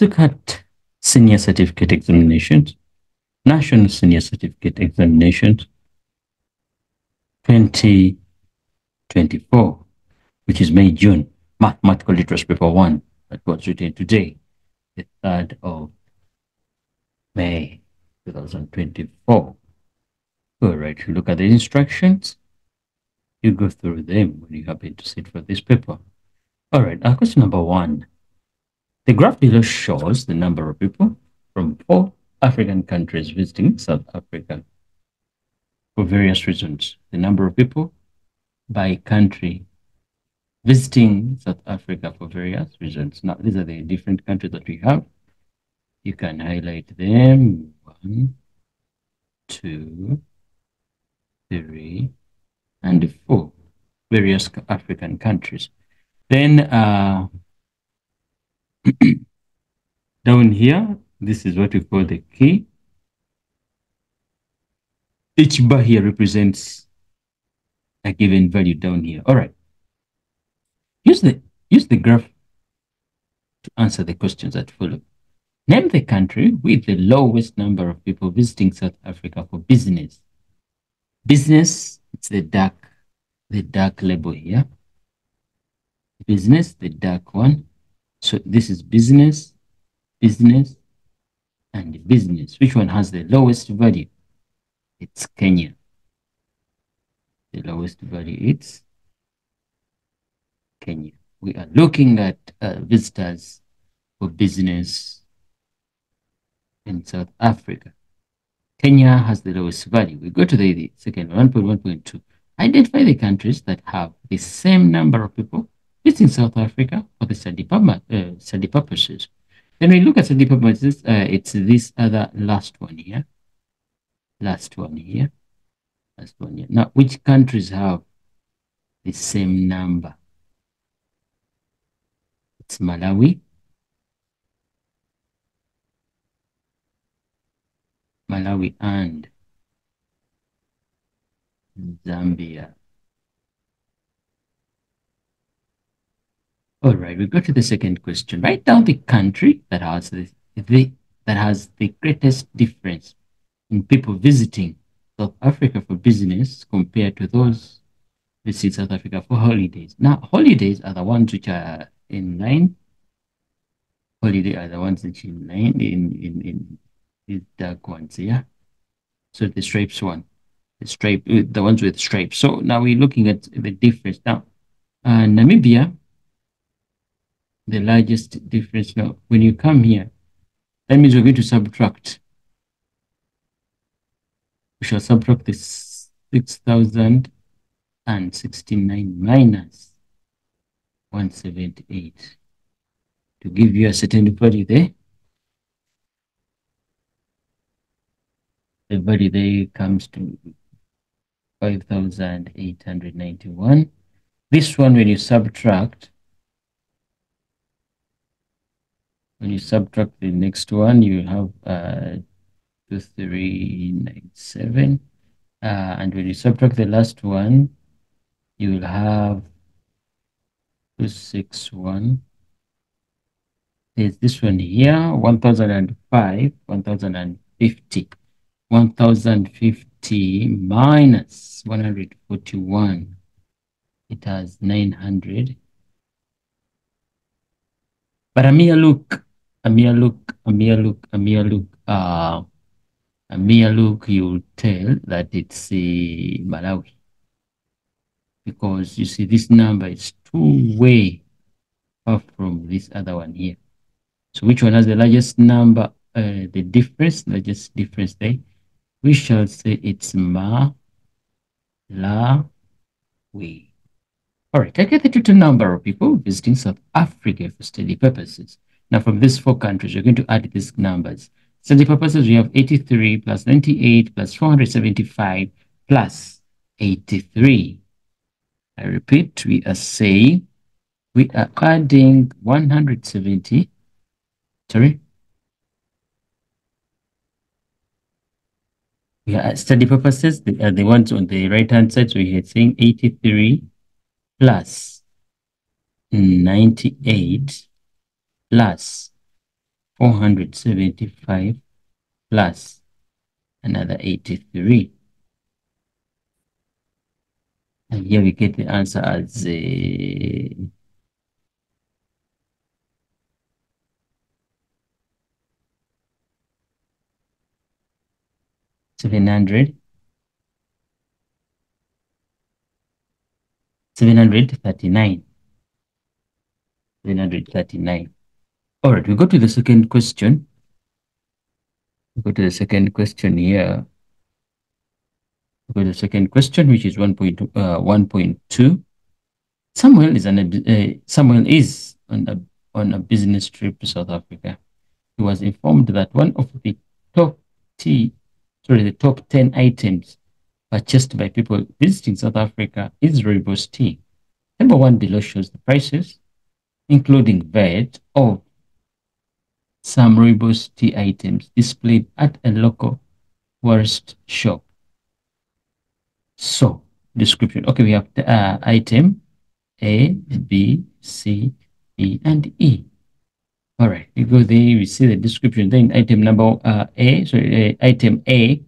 let's look at senior certificate examinations, national senior certificate examinations 2024, which is May, June, mathematical literacy paper one that was written today, the 3rd of May 2024. All right, you look at the instructions, you go through them when you happen to sit for this paper. All right, uh, question number one. The graph below shows the number of people from four African countries visiting South Africa for various reasons. The number of people by country visiting South Africa for various reasons. Now, these are the different countries that we have. You can highlight them. One, two, three, and four. Various African countries. Then uh, down here, this is what we call the key. Each bar here represents a given value down here. All right. Use the use the graph to answer the questions that follow. Name the country with the lowest number of people visiting South Africa for business. Business, it's the dark, the dark label here. Business, the dark one. So this is business, business, and business. Which one has the lowest value? It's Kenya. The lowest value is Kenya. We are looking at uh, visitors for business in South Africa. Kenya has the lowest value. We go to the, the second 1.1.2. Identify the countries that have the same number of people visiting South Africa for the study, uh, study purposes. Then we look at study purposes. Uh, it's this other last one here. Last one here. Last one here. Now, which countries have the same number? It's Malawi, Malawi and Zambia. All right, we go to the second question. Write down the country that has the, the that has the greatest difference in people visiting South Africa for business compared to those visiting South Africa for holidays. Now, holidays are the ones which are in line. Holiday are the ones which in line in in in these dark ones, yeah. So the stripes one, the stripe, uh, the ones with stripes. So now we're looking at the difference. Now, uh, Namibia, the largest difference. Now, when you come here, that means we're going to subtract. We shall subtract this 6,069 minus 178 to give you a certain value there. the value there comes to 5,891. This one, when you subtract, when you subtract the next one, you have uh, 2397. Uh, and when you subtract the last one, you will have 261. There's this one here, 1005, 1050. 1050 minus 141. It has 900. But a mere look, a mere look, a mere look, a mere look, uh, a mere look, you'll tell that it's uh, Malawi. Because you see, this number is two way far from this other one here. So which one has the largest number, uh, the difference, largest difference there? we shall say it's ma, la, we. All right, the total number of people visiting South Africa for study purposes. Now, from these four countries, you're going to add these numbers. So Study purposes, we have 83 plus 98 plus 475 plus 83. I repeat, we are saying we are adding 170, sorry, Yeah, study purposes, the, uh, the ones on the right-hand side, so we're saying 83 plus 98 plus 475 plus another 83. And here we get the answer as uh, seven hundred seven hundred thirty nine seven hundred thirty nine. All right, we go to the second question. We go to the second question here. We go to the second question, which is 1.2. Uh, 1.2. Samuel is an uh, Samuel is on a on a business trip to South Africa. He was informed that one of the top tea, sorry, the top 10 items purchased by people visiting South Africa is rooibos tea. Number one below shows the prices, including VAT of some rooibos tea items displayed at a local florist shop. So, description. Okay, we have uh, item A, B, C, E, and E. All right, we go there, we see the description. Then item number uh, A, sorry, uh, item A,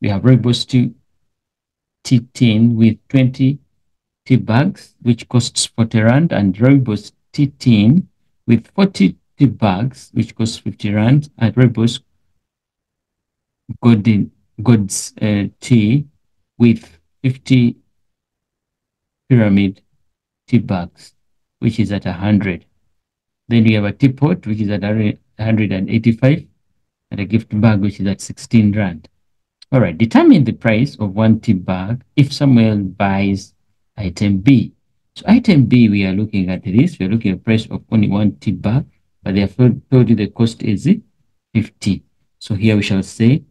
we have rooibos tea, tea tin with 20 tea bags, which costs 40 rand, and rooibos tea tin with 40 tea bags, which costs 50 rand, at rooibos golden goods uh, tea with 50 pyramid tea bags, which is at 100. Then we have a teapot, which is at 185, and a gift bag, which is at 16 rand. All right, determine the price of one tea bag if someone buys item B. So item B, we are looking at this. We are looking at price of only one tea bag, they have told you the cost is 50. So here we shall say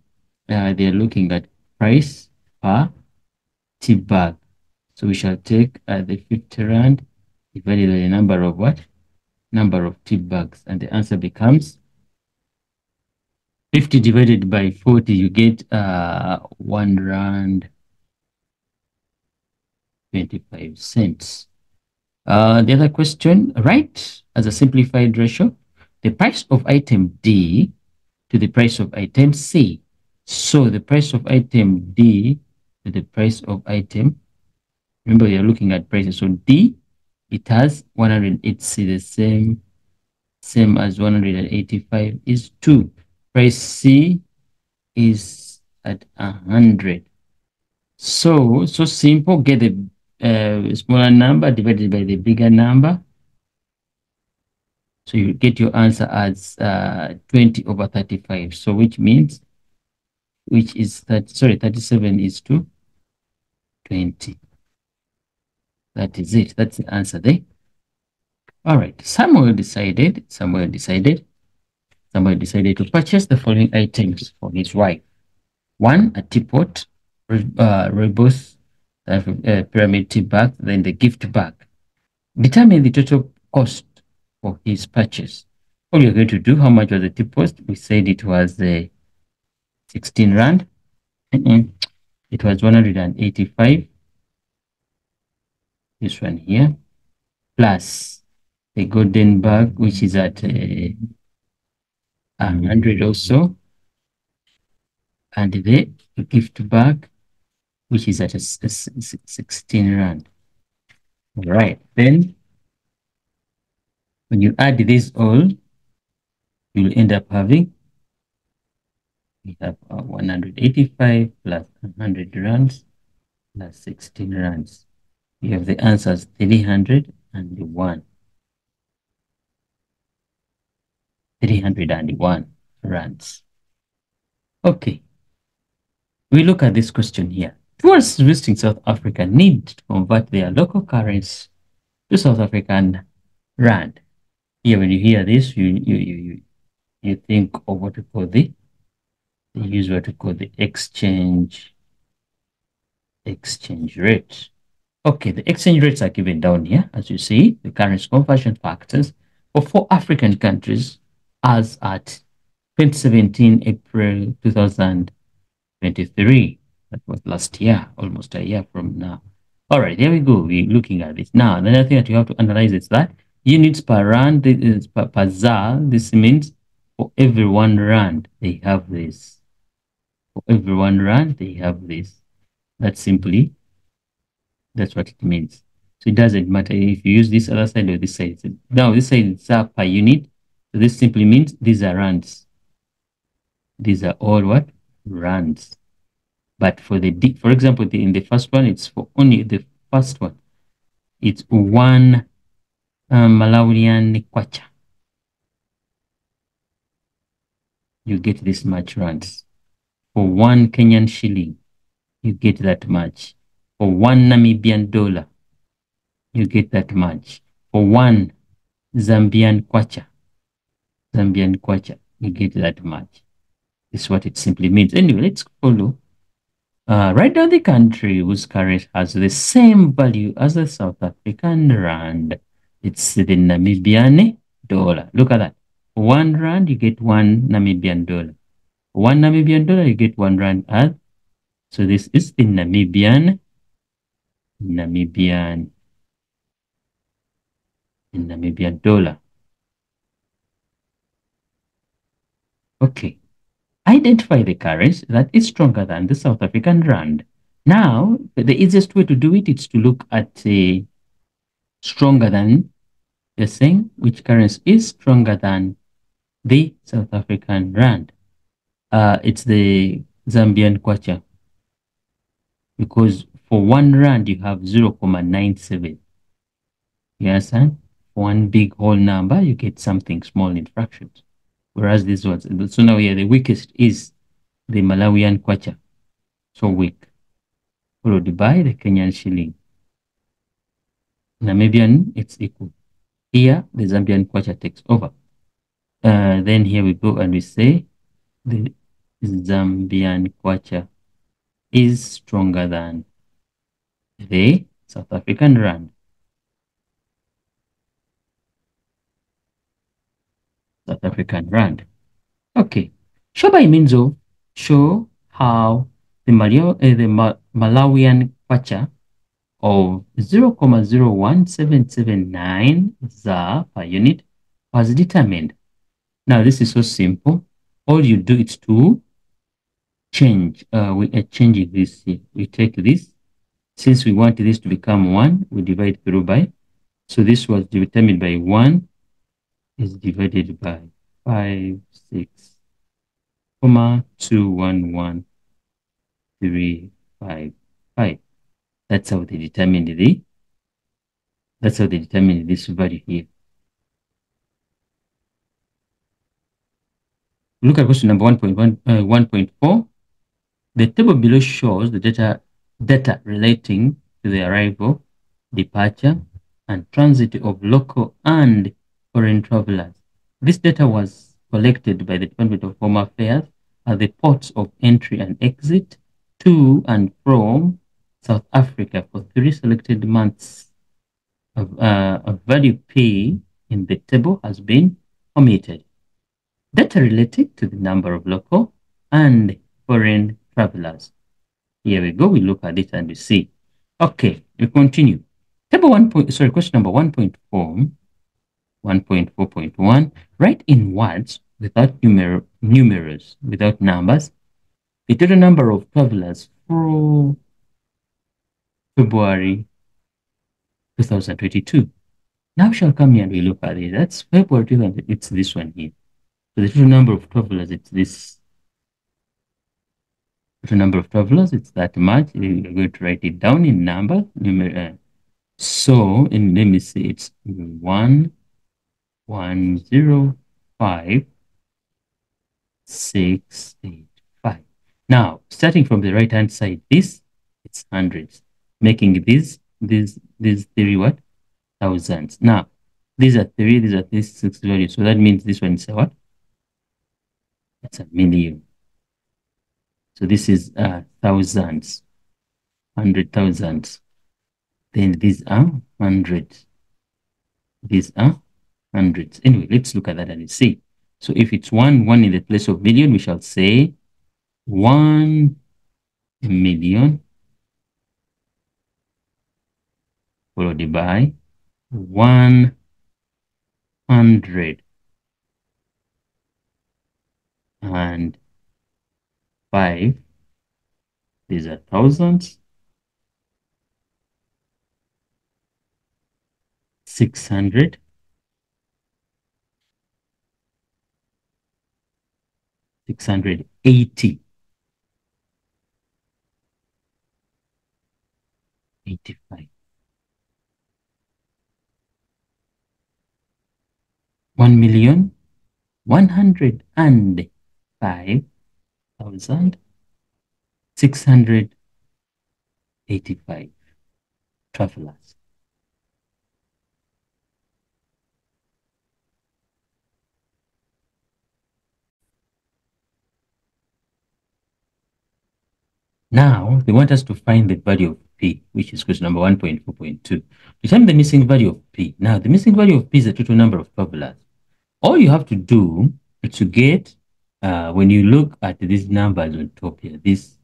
uh, they are looking at price per tea bag. So we shall take uh, the 50 rand divided by the number of what? Number of tea bags. And the answer becomes 50 divided by 40, you get uh, 1 rand 25 cents. Uh, the other question, right, as a simplified ratio, the price of item D to the price of item C. So the price of item D to the price of item, remember you're looking at prices. So D, it has 180, the same, same as 185 is 2. Price C is at 100. So, so simple, get the uh, smaller number divided by the bigger number. So you get your answer as uh, 20 over 35. So which means, which is that, sorry, 37 is to 20. That is it. That's the answer there. All right. Samuel decided, Samuel decided, Samuel decided to purchase the following items for his wife. One, a teapot, uh, uh, pyramid tea bag, then the gift bag. Determine the total cost for his purchase. All you're going to do, how much was the teapot? We said it was uh, 16 rand. It was 185. This one here. Plus the golden bag, which is at uh, 100 also. And the gift bag, which is at a, a, a 16 rand. All right, then when you add this all, you'll end up having we have uh, 185 plus 100 rands plus 16 rands. You have the answers 301. 301 rands. Okay. We look at this question here. Tourists visiting South Africa need to convert their local currency to South African rand. Here, when you hear this, you you you you, think of what we call the they use what we call the exchange exchange rate. Okay, the exchange rates are given down here, as you see, the currency conversion factors for four African countries as at 2017 April 2023. That was last year, almost a year from now. All right, there we go. We're looking at this. Now, another thing that you have to analyze is that units per rand, this per, per ZAR, this means For every one rand, they have this. For every one rand, they have this. That's simply, that's what it means. So it doesn't matter if you use this other side or this side. Now this side is up per unit. So this simply means these are rands. These are all what? Rands. But for the, D, for example, the, in the first one, it's for only the first one. It's one um, Malawian kwacha. You get this much rands. For one Kenyan shilling, you get that much. For one Namibian dollar, you get that much. For one Zambian kwacha, Zambian kwacha, you get that much. This is what it simply means. Anyway, let's follow. Uh, right now, the country whose currency has the same value as the South African rand. It's the Namibian dollar. Look at that. one rand, you get one Namibian dollar. one Namibian dollar, you get one rand. As so this is the Namibian, Namibian, Namibian dollar. Okay. Identify the currency that is stronger than the South African rand. Now, the easiest way to do it is to look at a stronger than, you're saying which currency is stronger than the South African rand. Uh, it's the Zambian kwacha because for one rand you have 0 0.97 you understand for one big whole number you get something small in fractions whereas this ones so now here the weakest is the malawian kwacha. So weak. Followed by the kenyan shilling. Namibian it's equal. Here the zambian kwacha takes over. Uh, then here we go and we say the zambian kwacha is stronger than the South African rand. South African rand. Okay. Show by of show how the, Malio, uh, the Ma Malawian kwacha of 0.01779 ZA per unit was determined. Now this is so simple. All you do is to change. Uh, we are changing this. We take this. Since we want this to become 1, we divide through by. So this was determined by 1 is divided by 5, 6, comma, 2, 1, 1, 3, 5, 5. That's how they determined the, that's how they determined this value here. Look at question number 1.1, uh, 1.4. The table below shows the data, data relating to the arrival, departure, and transit of local and foreign travelers. This data was collected by the Department of Home Affairs at the ports of entry and exit to and from South Africa for three selected months. Of, uh, a value P in the table has been omitted. Data related to the number of local and foreign travelers. Here we go. We look at it and we see. Okay, we continue. Table one point, sorry, question number 1.4, 1.4.1. Write in words without numer numerals, without numbers, the total number of travelers for February 2022. Now shall come here and we look at it. That's February 2000. It's this one here. So the total number of travelers, it's this the number of travelers, it's that much. We're going to write it down in number. Uh, so, in, let me see, it's one, one, zero, five, six, eight, five. Now, starting from the right-hand side, this, it's hundreds, making this, this, this three what? Thousands. Now, these are three, these are these six values. So that means this one is a what? It's a million. So this is uh, thousands, hundred thousands. Then these are hundreds. These are hundreds. Anyway, let's look at that and see. So if it's one, one in the place of million, we shall say one million followed by one hundred and 5 these are thousands 600 680 85 1 million 105,685 travelers. Now, they want us to find the value of P, which is question number 1.4.2. Determine the missing value of P. Now, the missing value of P is the total number of travelers. All you have to do is to get, uh, when you look at these numbers on top here, this,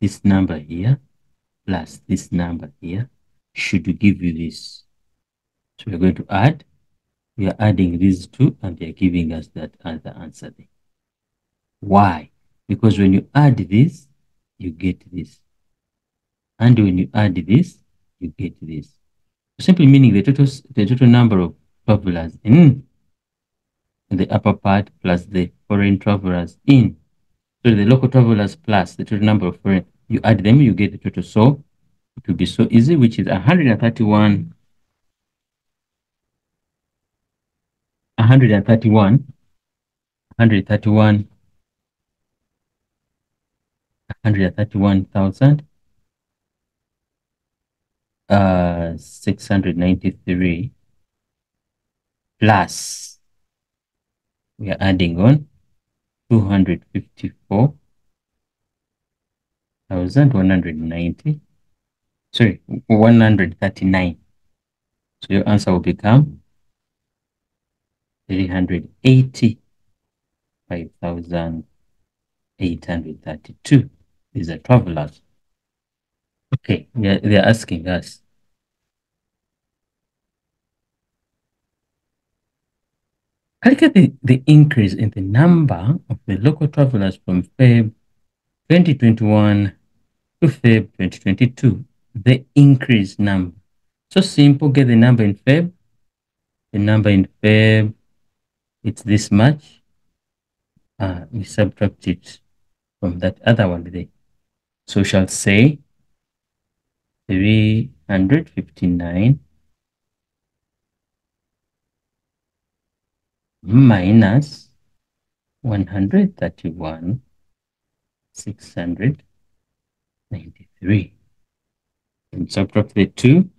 this number here, plus this number here, should give you this. So we're going to add, we are adding these two, and they're giving us that other answer there. Why? Because when you add this, you get this. And when you add this, you get this. Simply meaning the total, the total number of travelers in the upper part plus the foreign travelers in. So the local travelers plus the total number of foreign, you add them, you get the total. So it will be so easy, which is 131, 131, 131 131,000 uh 693 plus we are adding on 254,190 sorry 139 so your answer will become 385,832 these are travelers. Okay, they're, they're asking us. Calculate the, the increase in the number of the local travelers from Feb 2021 to Feb 2022. The increased number. So simple, get the number in Feb. The number in Feb, it's this much. Uh, we subtract it from that other one there. So we shall say 359 minus 131 693 and subtract the two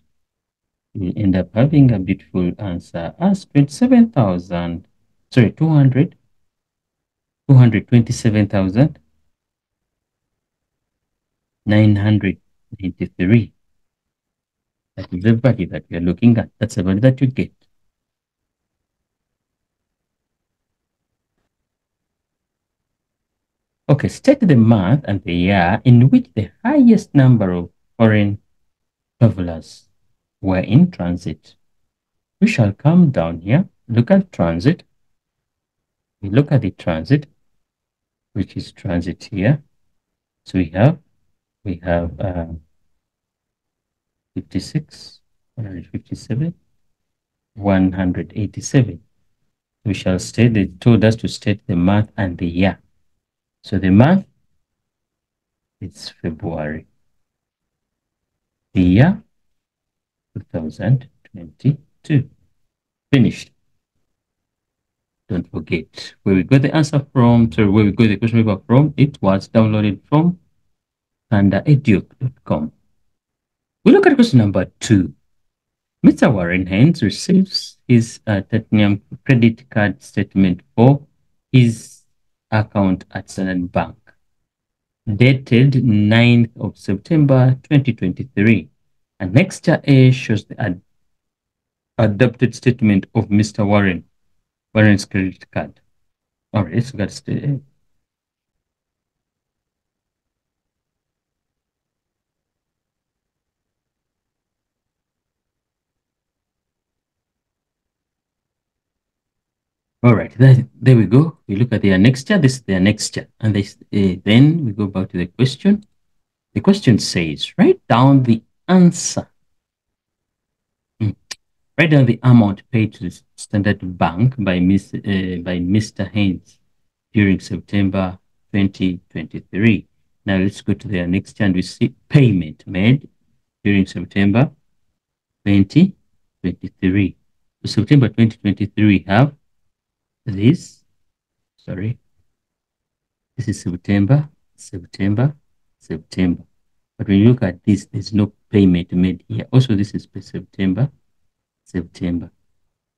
we end up having a beautiful answer as 27,000 sorry 200 227,000 993. That is the value that we are looking at. That's the value that you get. Okay, state the month and the year in which the highest number of foreign travelers were in transit. We shall come down here, look at transit. We look at the transit, which is transit here. So we have we have uh, 56, 157, 187. We shall state, they told us to state the month and the year. So the month, it's February. The year, 2022. Finished. Don't forget where we got the answer from, so where we got the question paper from, it was downloaded from thundereduc.com. We look at question number two. Mr. Warren Haynes receives his uh, titanium credit card statement for his account at Standard Bank, dated 9th of September 2023. And next A shows the ad adopted statement of Mr. Warren, Warren's credit card. All right, let's look at All right, that, there we go. We look at their next annexure. This is their next annexure. And this, uh, then we go back to the question. The question says, write down the answer. Hmm. Write down the amount paid to the Standard Bank by, Miss, uh, by Mr. Haynes during September 2023. Now let's go to the annexure and we see payment made during September 2023. So September 2023, we have this, sorry, this is September, September, September. But when you look at this, there's no payment made here. Also, this is September, September.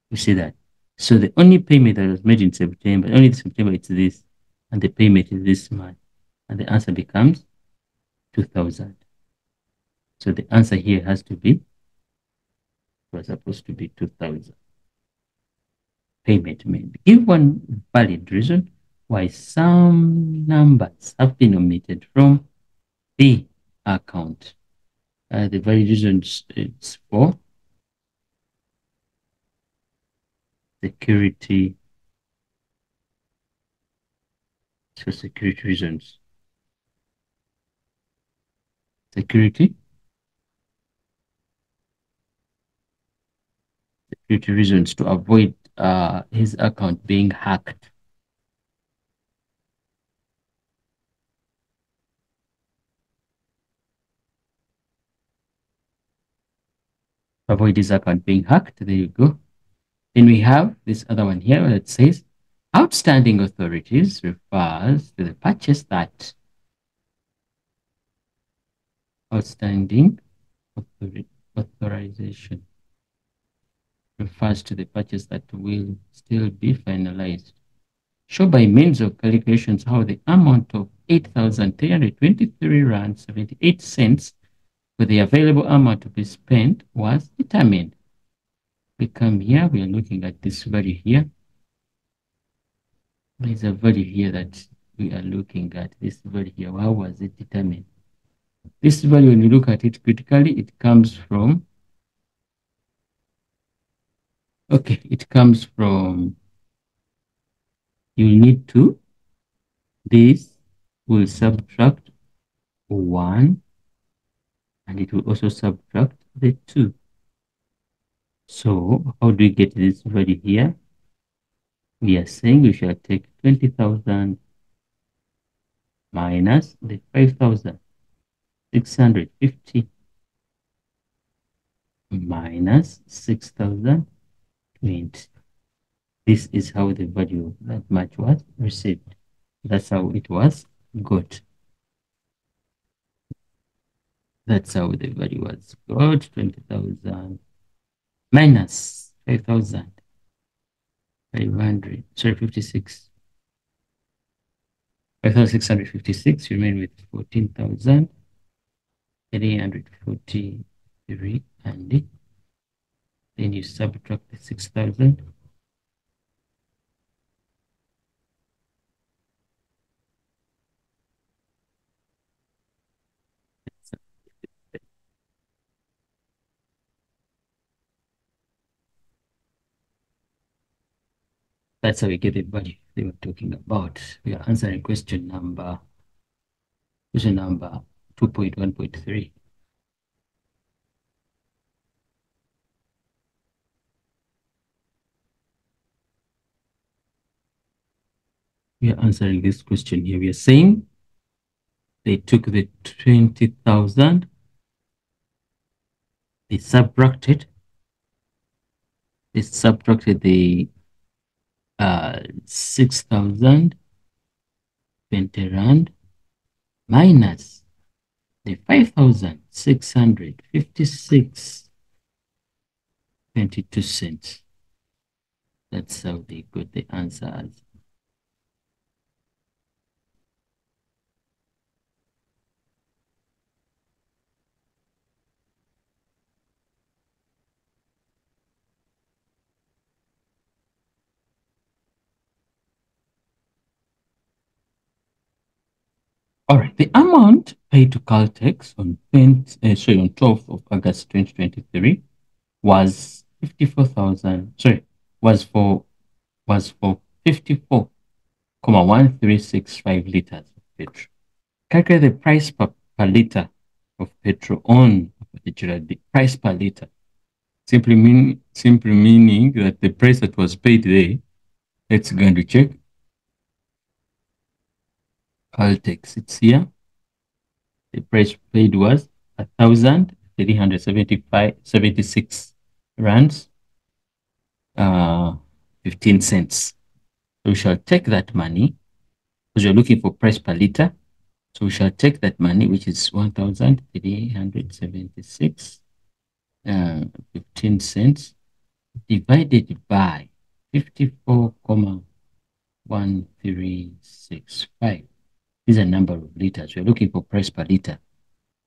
You see that? So the only payment that was made in September, only in September, it's this, and the payment is this month. And the answer becomes 2000. So the answer here has to be, was supposed to be 2000 payment made. Give one valid reason why some numbers have been omitted from the account. Uh, the valid reason is for security for security reasons. Security security reasons to avoid uh, his account being hacked. Avoid his account being hacked. There you go. Then we have this other one here that says outstanding authorities refers to the purchase that outstanding authorization refers to the purchase that will still be finalized. Show by means of calculations how the amount of 8,323 rand 78 cents for the available amount to be spent was determined. We come here, we are looking at this value here. There's a value here that we are looking at, this value here. How was it determined? This value, when you look at it critically, it comes from Okay, it comes from, you need to, this will subtract 1 and it will also subtract the 2. So how do we get this value here? We are saying we shall take 20,000 minus the 5,650 minus 6,000 means this is how the value that much was received. That's how it was got. That's how the value was got, 20,000 minus 5,000, 500, sorry, 56. 5,656 remain with 14,343 and then you subtract the 6,000. That's how we get the value they were talking about. We are answering question number question number 2.1.3. we are answering this question here. We are saying they took the 20,000, they subtracted, they subtracted the uh, 6,000 20 rand minus the 5,656 22 cents. That's how they got the answer as All right, the amount paid to Caltex on 20, uh, sorry, on 12th of August 2023 was 54,000, sorry, was for was for 54,1365 liters of petrol. Calculate the price per, per liter of petrol on a particular day, price per liter. Simply mean simply meaning that the price that was paid there, let's go and check. Caltex, it's here. The price paid was a thousand three hundred seventy-five seventy-six rands, uh, 15 cents. So we shall take that money because you're looking for price per liter. So we shall take that money, which is 1,376, uh, 15 cents, divided by 54,1365. These are number of liters. We're looking for price per liter.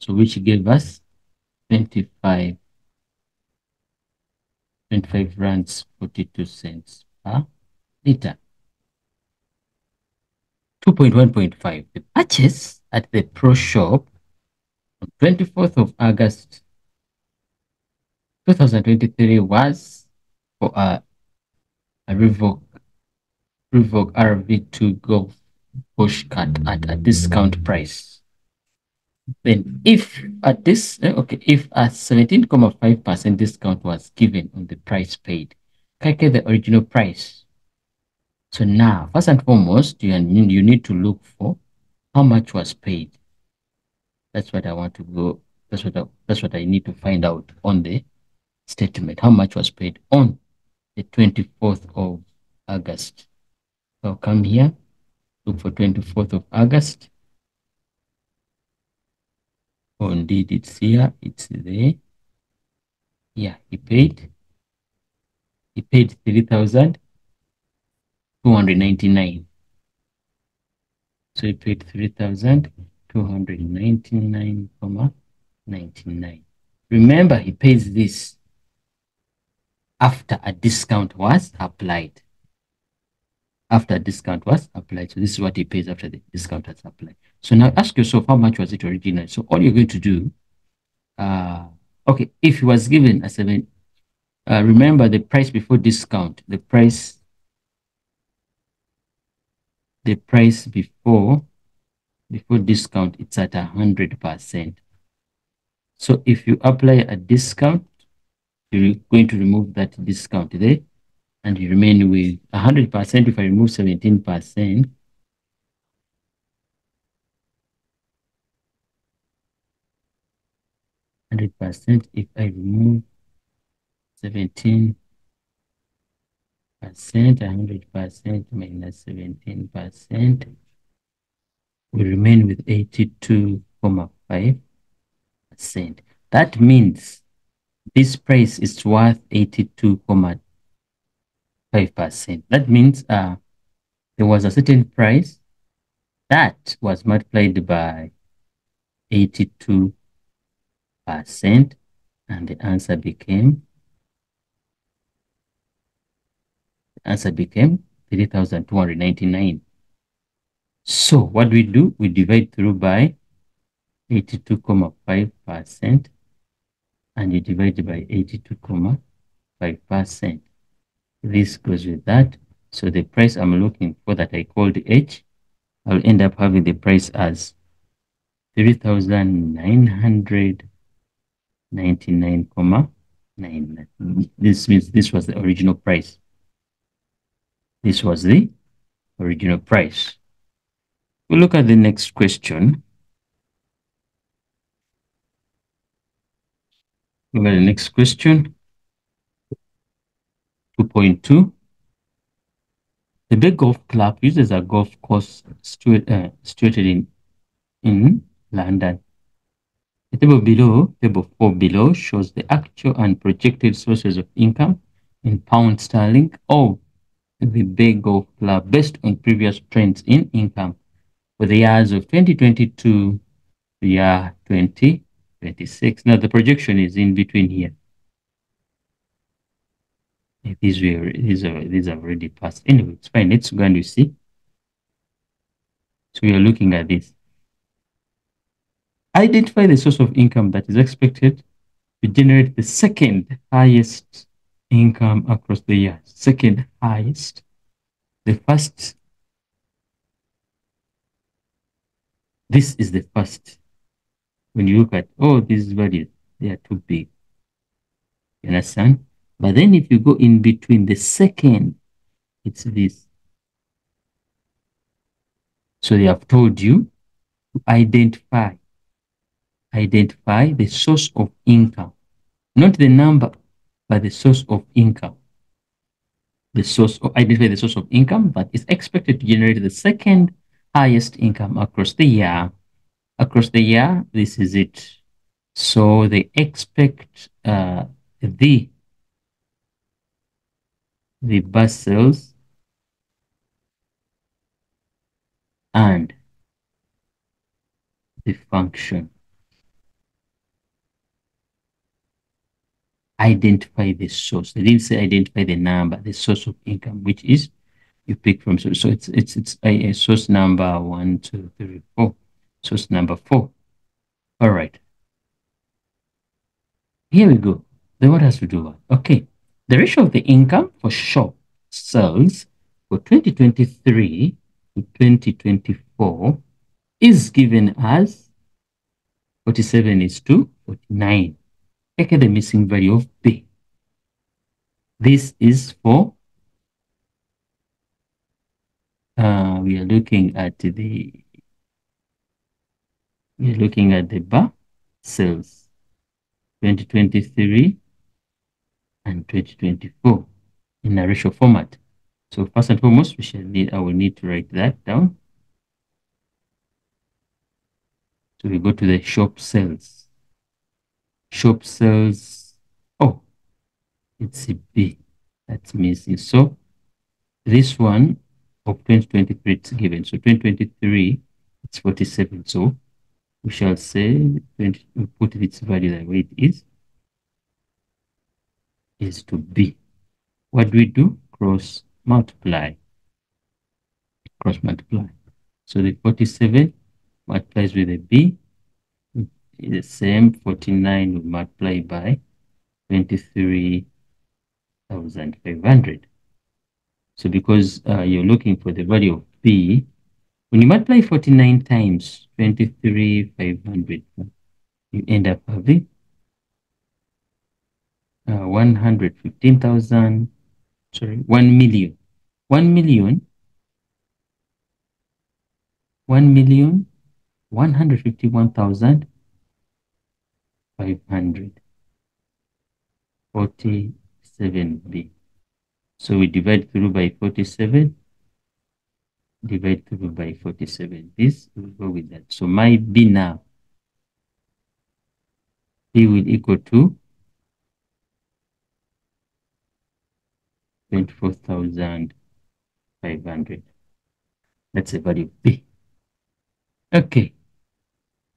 So which gave us 25, 25 rands 42 cents per liter. 2.1.5. The purchase at the Pro Shop on 24th of August 2023 was for a, a Revoke, Rovic RV2 Golf push cut at a discount price. Then if at this, eh, okay, if a 17.5% discount was given on the price paid, calculate the original price. So now, first and foremost, you, you need to look for how much was paid. That's what I want to go, that's what I, that's what I need to find out on the statement. How much was paid on the 24th of August. So come here, look for 24th of August. Oh, indeed, it's here. It's there. Yeah, he paid. He paid 3,299. So he paid 3,299,99. Remember, he pays this after a discount was applied. After discount was applied. So this is what he pays after the discount has applied. So now ask yourself, how much was it originally? So all you're going to do, uh, okay, if he was given a seven, uh, remember the price before discount, the price, the price before, before discount, it's at a hundred percent. So if you apply a discount, you're going to remove that discount there and you remain with 100%. If I remove 17%, Hundred percent. If I remove seventeen percent, hundred percent minus seventeen percent, we remain with eighty-two comma five percent. That means this price is worth eighty-two comma 5%. That means uh, there was a certain price that was multiplied by 82%, and the answer became the answer became 3,299. So what do we do? We divide through by 82,5% and you divide by 82,5% this goes with that so the price i'm looking for that i called h i'll end up having the price as 3900 99.9. This means this was the original price. This was the original price. We'll look at the next question. Look at the next question. 2.2. The big Golf Club uses a golf course situated, uh, situated in, in London. The table below, table 4 below, shows the actual and projected sources of income in pound sterling of the big Golf Club based on previous trends in income for the years of 2022 to year 2026. Now the projection is in between here. These were these are these have already passed. Anyway, it's fine. Let's go and see. So we are looking at this. Identify the source of income that is expected to generate the second highest income across the year. Second highest the first, this is the first. When you look at, oh, these values, they are too big. You understand? But then if you go in between the second, it's this. So they have told you to identify, identify the source of income, not the number, but the source of income. The source, of, identify the source of income, but it's expected to generate the second highest income across the year. Across the year, this is it. So they expect uh, the the bus and the function. Identify the source. They didn't say identify the number, the source of income, which is you pick from. So, so it's it's it's a, a source number one, two, three, four. Source number four. All right. Here we go. Then what has to do? Okay. The ratio of the income for shop sales for 2023 to 2024 is given as 47 is to 49. Take the missing value of B. This is for, uh, we are looking at the, we are looking at the bar sales 2023 and 2024 in a ratio format. So first and foremost, we shall need, I will need to write that down. So we go to the shop sales. Shop sales, oh, it's a B that's missing. So this one of 2023 it's given. So 2023, it's 47. So we shall say 20, we put its value the way it is is to B. What do we do? Cross multiply. Cross multiply. So the 47 multiplies with a B the same 49 will multiply by 23,500. So because uh, you're looking for the value of B, when you multiply 49 times 23,500, you end up having uh, 115,000, sorry, 1 million. 1 million, 1 million, 151,500. 47B. So we divide through by 47, divide through by 47. This will go with that. So my B now, B will equal to 24,500. That's the value B. Okay.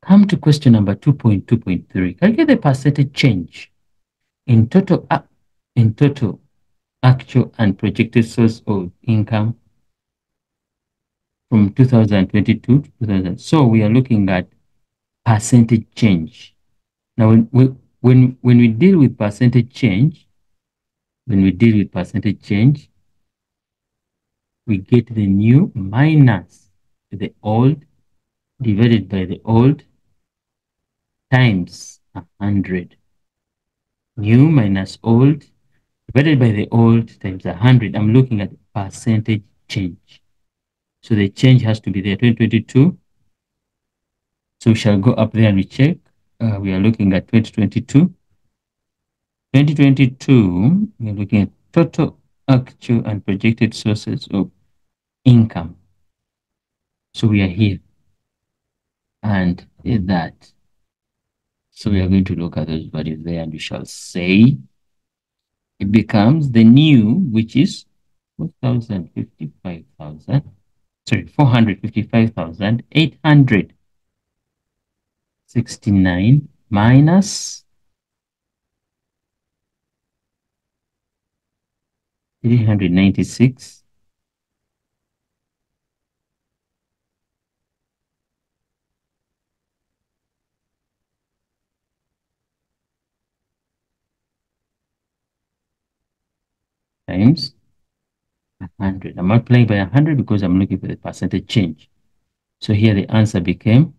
Come to question number 2.2.3. Calculate the percentage change in total uh, in total actual and projected source of income from 2022 to 2000. So we are looking at percentage change. Now, when we, when, when we deal with percentage change, when we deal with percentage change, we get the new minus the old divided by the old times 100. New minus old divided by the old times 100. I'm looking at percentage change. So the change has to be there, 2022. So we shall go up there and we check. Uh, we are looking at 2022. 2022, we're looking at total actual and projected sources of income. So we are here. And that. So we are going to look at those values there and we shall say it becomes the new, which is 4,055,000, sorry, 455,869 minus 396 times 100. I'm multiplying by 100 because I'm looking for the percentage change. So here the answer became,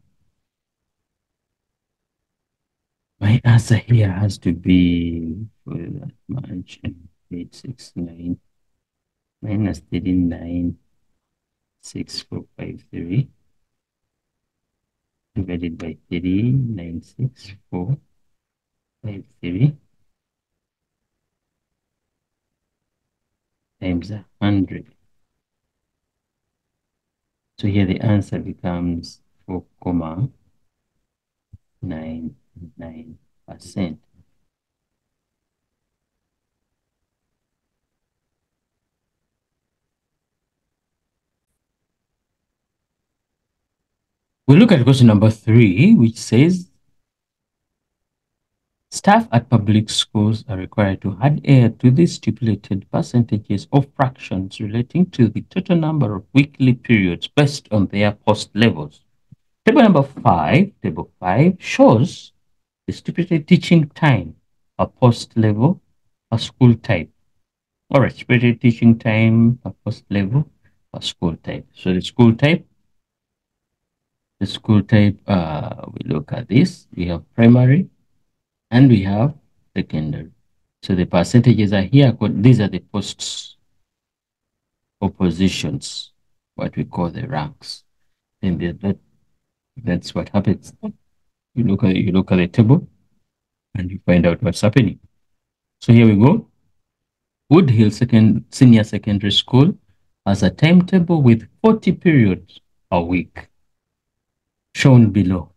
my answer here has to be, for that 869 minus 39, 6453 divided by 3, 96453 times 100. So here the answer becomes 4,99%. We look at question number three, which says Staff at public schools are required to adhere to the stipulated percentages of fractions relating to the total number of weekly periods based on their post levels. Table number five, table five shows the stipulated teaching time, a post level, a school type. All right, stipulated teaching time, a post level, a school type. So the school type, the school type, uh, we look at this. We have primary, and we have secondary. So the percentages are here. These are the posts or positions, what we call the ranks. And that, that's what happens. You look at you look at the table and you find out what's happening. So here we go. Woodhill Second Senior Secondary School has a timetable with 40 periods a week shown below.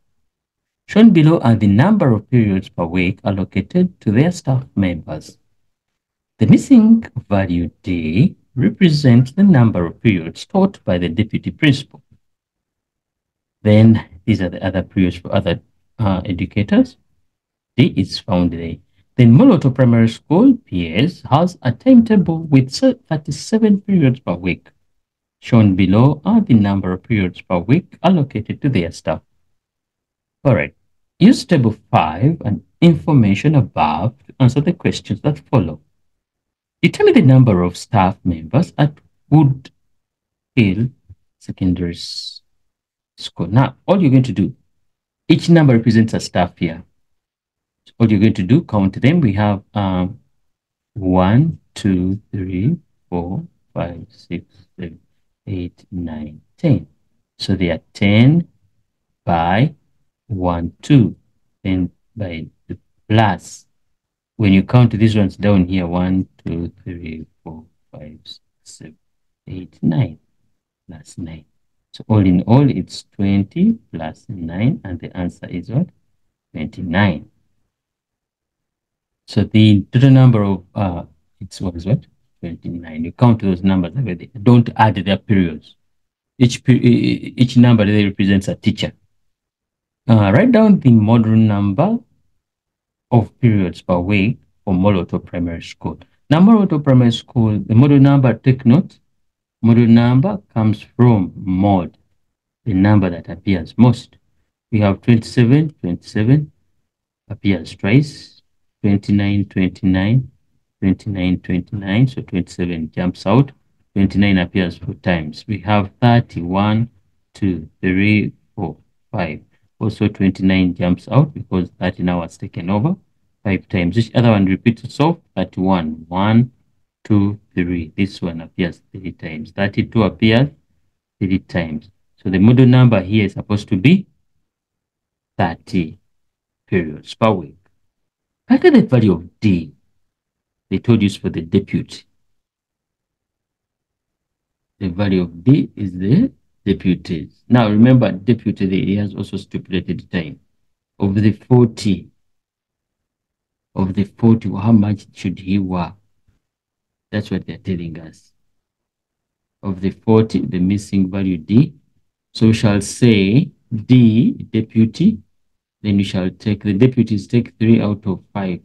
Shown below are the number of periods per week allocated to their staff members. The missing value D represents the number of periods taught by the deputy principal. Then these are the other periods for other uh, educators. D is found there. Then Moloto Primary School, PS, has a timetable with 37 periods per week. Shown below are the number of periods per week allocated to their staff. All right. Use table 5 and information above to answer the questions that follow. Determine the number of staff members at Wood Hill Secondary School. Now, all you're going to do, each number represents a staff here. So all you're going to do, count them. We have um, 1, 2, 3, 4, 5, 6, 7, 8, 9, 10. So they are 10 by 1, 2. Then by the plus, when you count these ones down here, 1, 2, 3, 4, 5, 6, 7, 8, 9, plus 9. So all in all, it's 20 plus 9, and the answer is what? 29. So the total number of, uh, it's what is what? 29. You count those numbers. Don't add their periods. Each, each number there represents a teacher. Uh, write down the module number of periods per week for Moloto Primary School. Now, Moloto Primary School, the module number, take note, module number comes from mod, the number that appears most. We have 27, 27 appears twice, 29, 29, 29, 29, so 27 jumps out, 29 appears four times. We have 31, 2, 3, 4, 5. Also 29 jumps out because 30 now has taken over five times. Each other one repeats itself, 31. 1, 2, 3. This one appears three times. 32 appears three times. So the module number here is supposed to be 30 periods per week. Calculate the value of D. They told you for the deputy. The value of D is the deputies. Now remember, deputy he has also stipulated time. Of the 40, of the 40, how much should he work? That's what they're telling us. Of the 40, the missing value D. So we shall say D, deputy, then we shall take, the deputies take 3 out of 5.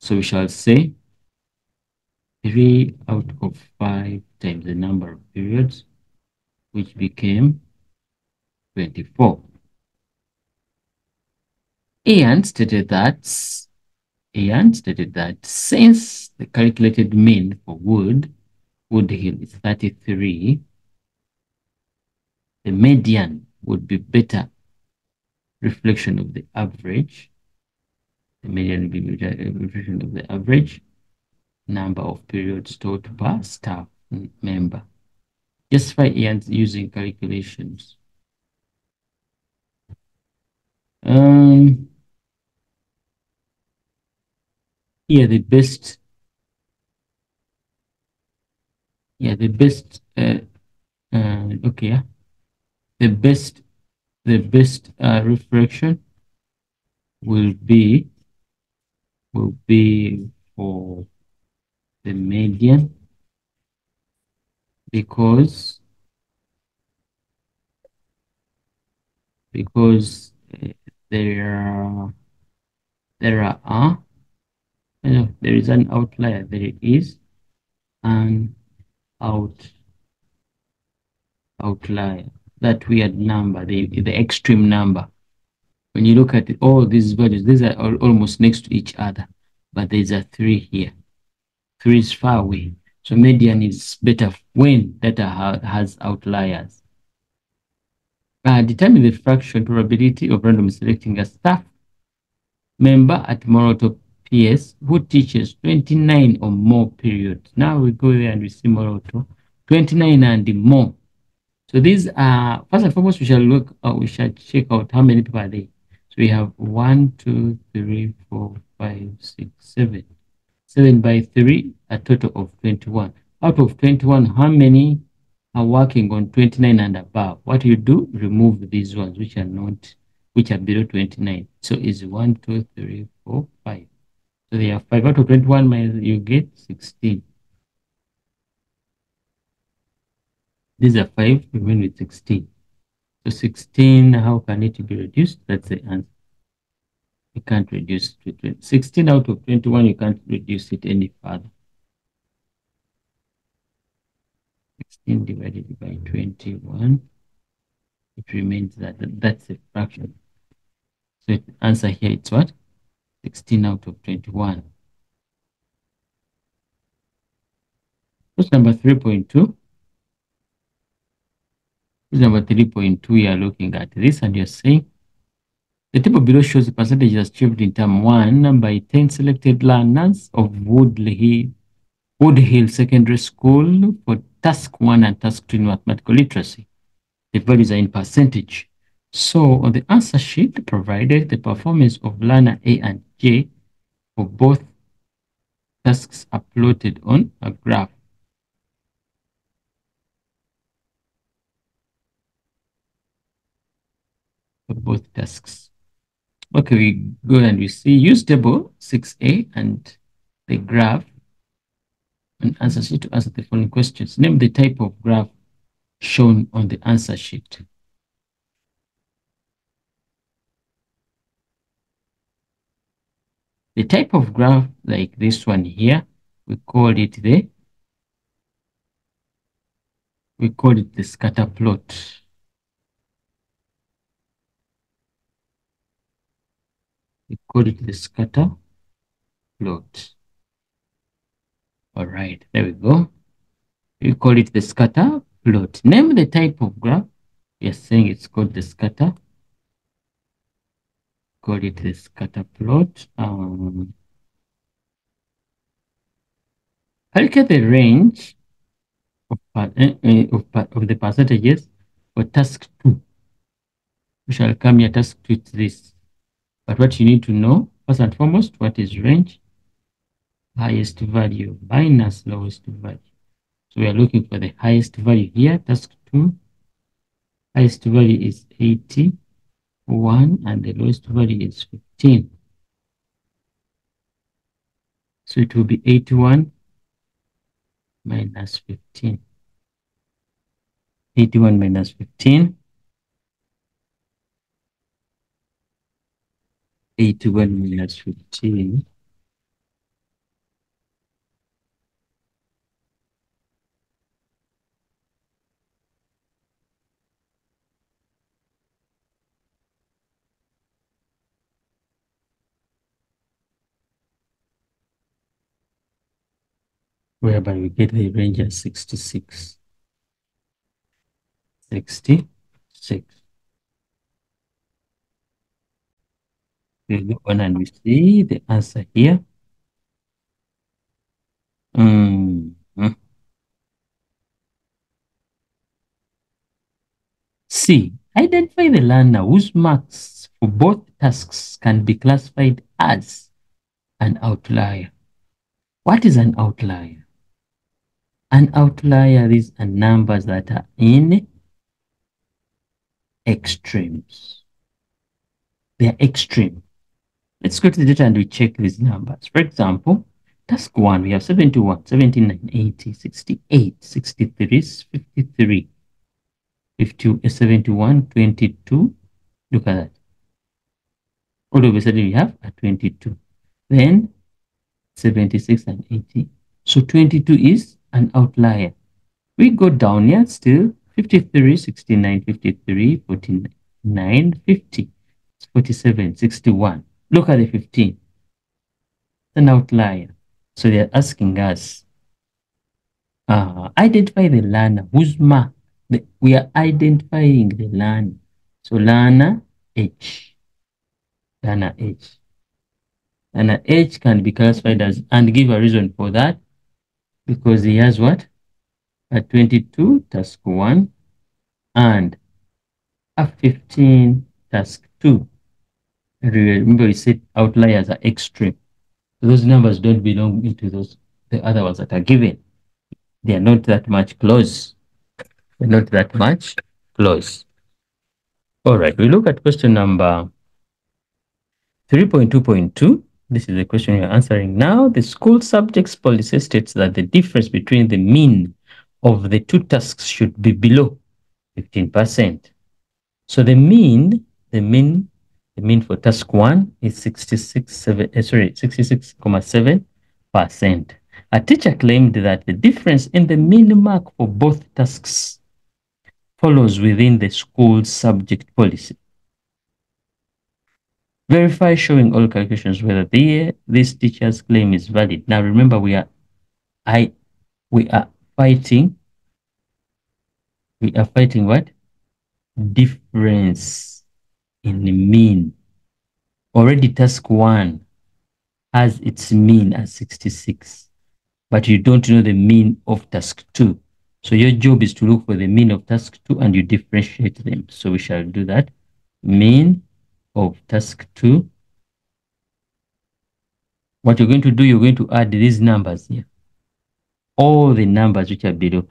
So we shall say 3 out of 5 times the number of periods which became 24. Ian stated that Ian stated that since the calculated mean for wood Woodhill is 33, the median would be better reflection of the average. The median would be better reflection of the average number of periods taught per staff member. Justify using calculations. Um, here the best yeah the best uh, uh, okay yeah the best the best uh, refraction will be will be for the median because because uh, there are there are you know, there is an outlier. There is an out outlier that weird number the the extreme number. When you look at all these values these are all, almost next to each other but there's a three here three is far away so median is better when data ha has outliers uh, determine the fraction probability of randomly selecting a staff member at Moroto PS who teaches 29 or more periods. Now we go there and we see Moroto, 29 and more. So these are, first and foremost, we shall look, uh, we shall check out how many people are there. So we have one, two, three, four, five, six, seven. Seven by three, a total of 21. Out of 21, how many are working on 29 and above? What you do? Remove these ones which are not, which are below 29. So it's one, two, three, four, five. So they have 5 out of 21 minus you get 16. These are 5, remain with 16. So 16, how can it be reduced? That's the answer. You can't reduce it to 20. 16 out of 21, you can't reduce it any further. 16 divided by 21, it remains that. That's a fraction. So the answer here, it's what? 16 out of 21. Question number 3.2. Question number 3.2, we are looking at this and you're saying the table below shows the percentages achieved in term one by 10 selected learners of Woodhill, Woodhill Secondary School for task one and task two in mathematical literacy. The values are in percentage. So on the answer sheet provided, the performance of learner A and J for both tasks are plotted on a graph. For both tasks. Okay, we go and we see use table 6a and the graph and answer sheet to answer the following questions. Name the type of graph shown on the answer sheet. The type of graph like this one here, we call it the we call it the scatter plot. Call it the scatter plot. All right, there we go. We call it the scatter plot. Name the type of graph. Are saying it's called the scatter call it the scatter plot. Um, calculate the range of, uh, of, of the percentages for task two. We shall come here, task two is this. But what you need to know, first and foremost, what is range? Highest value minus lowest value. So we are looking for the highest value here, task two. Highest value is 81 and the lowest value is 15. So it will be 81 minus 15. 81 minus 15. 81 minus 15. whereby we get the range as 66. 66. We go on and we see the answer here. Mm -hmm. C. Identify the learner whose marks for both tasks can be classified as an outlier. What is an outlier? An outlier is a numbers that are in extremes. They are extreme. Let's go to the data and we check these numbers. For example, task 1, we have 71, 79, 80, 68, 63, 53, 50, 71, 22. Look at that. All of a sudden we have a 22. Then 76 and 80. So 22 is an outlier. We go down here still 53, 69, 53, 49, 50, 47, 61. Look at the 15. It's an outlier. So they're asking us, uh, identify the learner whose mark. The, we are identifying the learner. So learner H. Learner H. Learner H can be classified as, and give a reason for that, because he has what? A 22 task 1 and a 15 task 2. Remember we said outliers are extreme. Those numbers don't belong into those the other ones that are given. They are not that much close. They're not that much close. All right, we look at question number 3.2.2. This is the question you're answering now. The school subjects policy states that the difference between the mean of the two tasks should be below 15%. So the mean, the mean the mean for task one is 66, uh, sorry, 66.7%. A teacher claimed that the difference in the mean mark for both tasks follows within the school's subject policy. Verify showing all calculations whether the, this teacher's claim is valid. Now remember we are I we are fighting we are fighting what? Difference in the mean. Already task one has its mean as 66, but you don't know the mean of task two. So your job is to look for the mean of task two and you differentiate them. So we shall do that. Mean of task two. What you're going to do, you're going to add these numbers here. All the numbers which are below.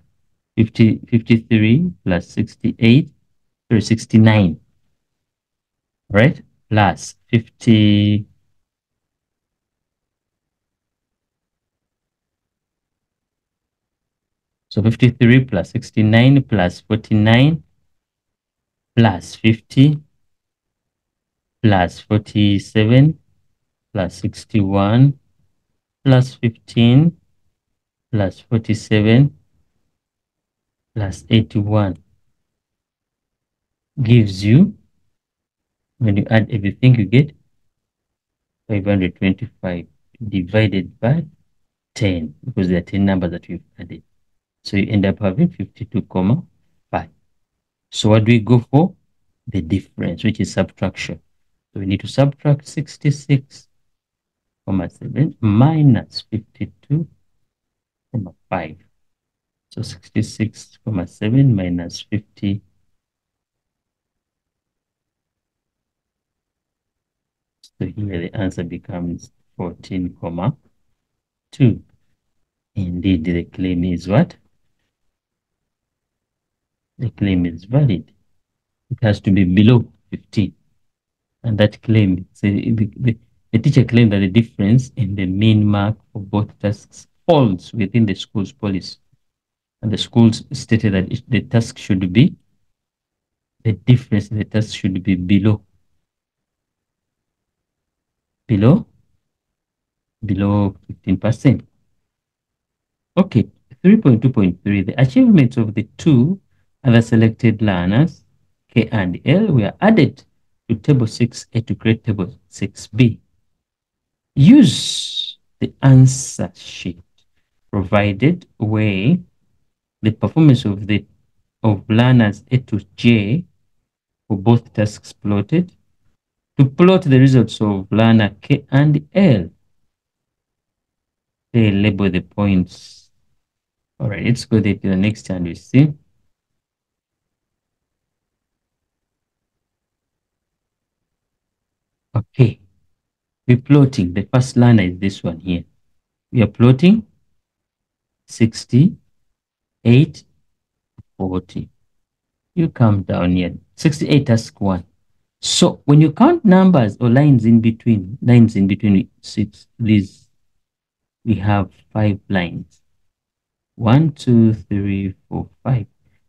50, 53 plus 68 or 69 right? Plus 50, so 53 plus 69 plus 49 plus 50 plus 47 plus 61 plus 15 plus 47 plus 81 gives you when you add everything, you get 525 divided by 10 because there are 10 numbers that we've added. So you end up having 52 comma 5. So what do we go for? The difference, which is subtraction. So we need to subtract 66 comma 7 minus 52 comma 5. So 66 comma 7 minus 50 So here the answer becomes 14 comma 2. Indeed, the claim is what? The claim is valid. It has to be below 15. And that claim, so the, the, the teacher claimed that the difference in the mean mark for both tasks falls within the school's policy. And the schools stated that the task should be, the difference in the task should be below below below 15%. Okay, 3.2.3, the achievements of the two other selected learners, K and L, were added to table 6A to create table 6B. Use the answer sheet provided where the performance of the of learners A to J for both tasks plotted to plot the results of learner K and L. They label the points. All right, let's go there to the next and we see. Okay, we're plotting. The first learner is this one here. We are plotting 68, 40. You come down here. 68 task 1. So when you count numbers or lines in between, lines in between six, these, we have five lines. One, two, three, four, five.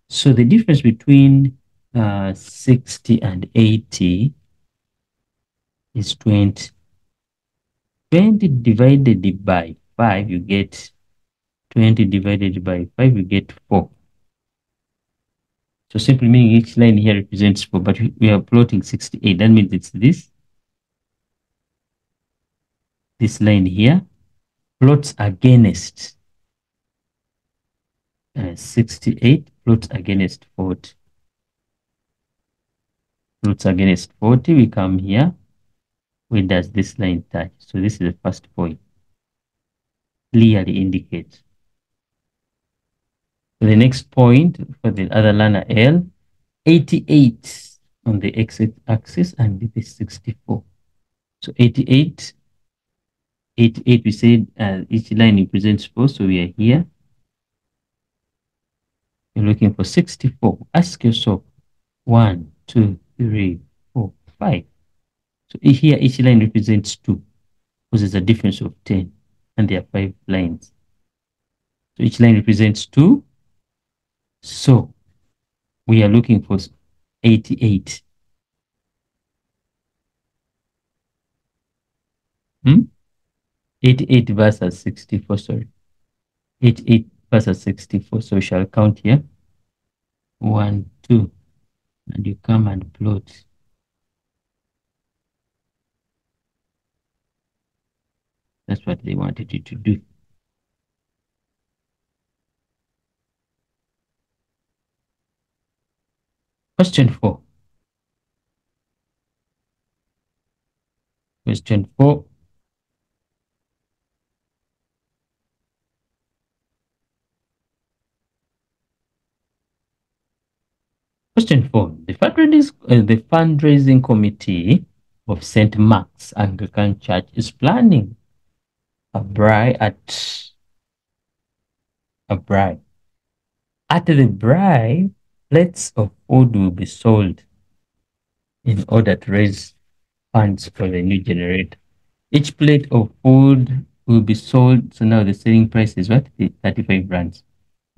So the difference between uh, 60 and 80 is 20. 20 divided by 5, you get 20 divided by 5, you get 4. So simply meaning each line here represents 4, but we are plotting 68. That means it's this. This line here plots against uh, 68 plots against 40. Plots against 40, we come here where does this line touch? So this is the first point. Clearly indicates. The next point for the other learner L, 88 on the x-axis and this is 64. So 88, 88 we said uh, each line represents 4, so we are here. You're looking for 64. Ask yourself, 1, 2, 3, 4, 5. So here each line represents 2 because there's a difference of 10 and there are 5 lines. So each line represents 2. So we are looking for 88. Hmm? 88 versus 64, sorry. 88 versus 64. So we shall count here. 1, 2. And you come and plot That's what they wanted you to do. Question four. Question four. Question four. The fundraising, uh, the fundraising committee of St. Mark's Anglican Church is planning a braai at a braai. At the braai, plates of food will be sold in order to raise funds for the new generator. Each plate of food will be sold. So now the selling price is what? 35 rands.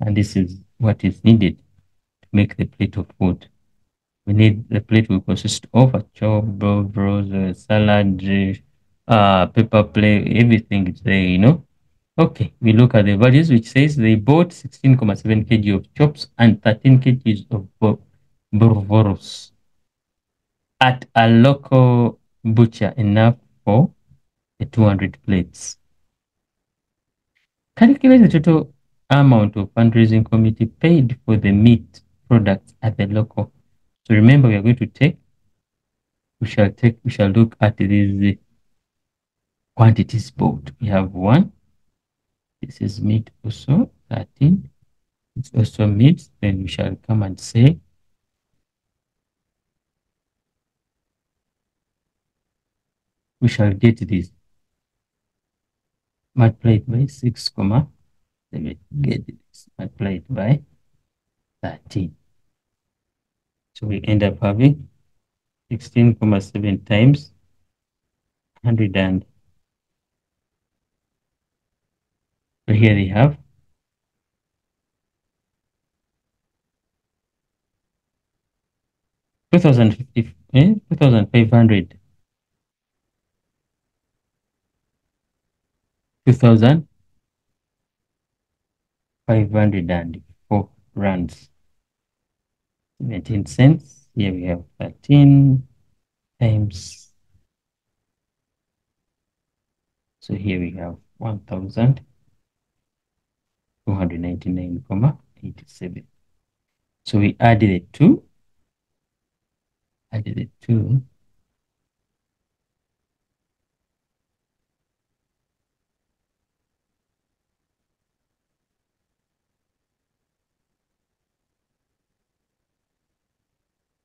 And this is what is needed to make the plate of food. We need the plate will consist of a chop, a salad, uh, paper play, everything is there, you know. Okay, we look at the values which says they bought 16.7 kg of chops and 13 kg of boerewors at a local butcher, enough for the 200 plates. Can you calculate the total amount of fundraising committee paid for the meat products at the local. So remember, we are going to take, we shall take, we shall look at these quantities both. We have one. This is meat also, 13. It's also meat. Then we shall come and say we shall get this multiplied by 6 comma let me get this multiplied by 13 so we end up having 16 comma 7 times 100 and So here we have. two thousand fifty eh, two thousand five hundred. two thousand five hundred and four rands. 19 cents. Here we have 13 times. So here we have 1000 299,87. So we added the 2, added the 2,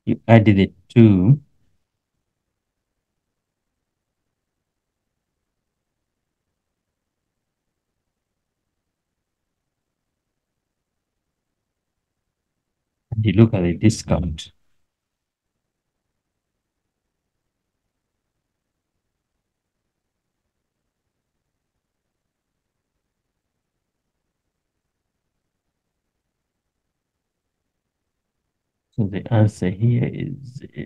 you added the 2 you look at the discount. So the answer here is uh,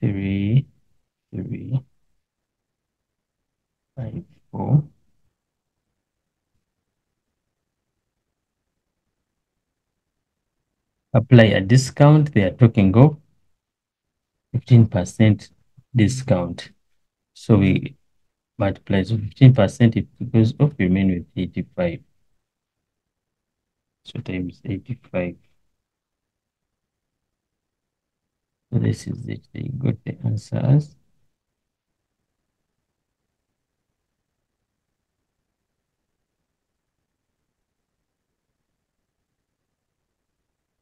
three, three, five, four. Apply a discount. They are talking of 15% discount. So we multiply so 15% it goes off, we remain with 85. So times 85. So this is it. They got the answers.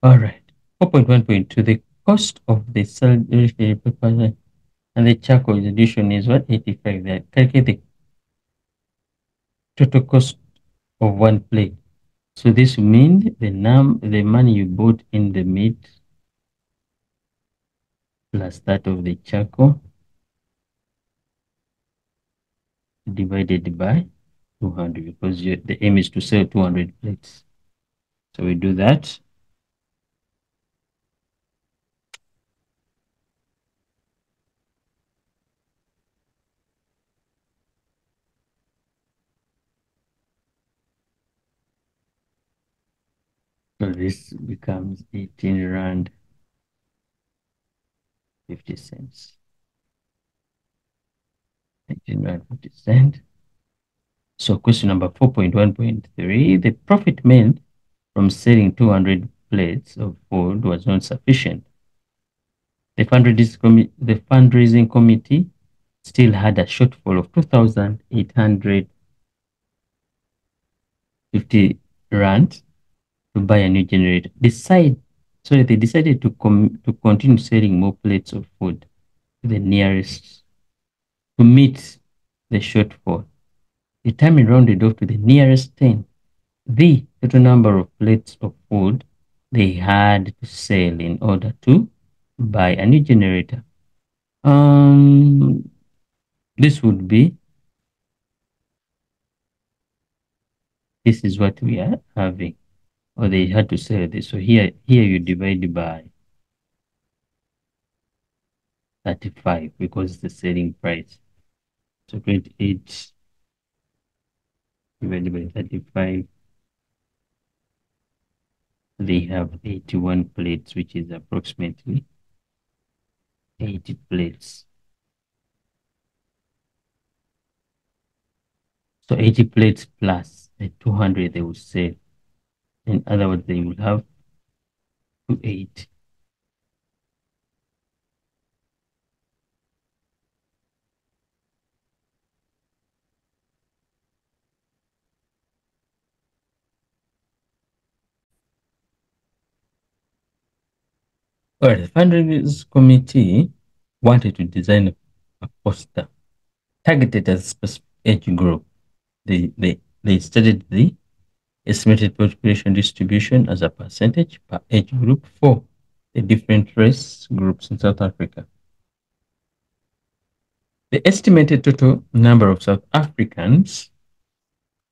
All right. 4.1.2. The cost of the cell and the charcoal addition is what? 85. There. Calculate the total cost of one plate. So this means the num the money you bought in the meat plus that of the charcoal divided by 200 because the aim is to sell 200 plates. So we do that. So this becomes 18 rand 50 cents. 18 rand 50 cents. So question number 4.1.3, the profit made from selling 200 plates of food was not sufficient. The fundraising, the fundraising committee still had a shortfall of 2,850 rand to buy a new generator. Decide, so they decided to com to continue selling more plates of food to the nearest to meet the shortfall. The time rounded off to the nearest 10. The total number of plates of food they had to sell in order to buy a new generator. Um, this would be, this is what we are having or they had to sell this. So here, here you divide by 35 because it's the selling price. So 28 divided by 35. They have 81 plates, which is approximately 80 plates. So 80 plates plus the 200 they will sell. In other words, they will have to 8. All right, the fundraising committee wanted to design a poster targeted at a specific age group. They, they, they studied the estimated population distribution as a percentage per age group for the different race groups in South Africa. The estimated total number of South Africans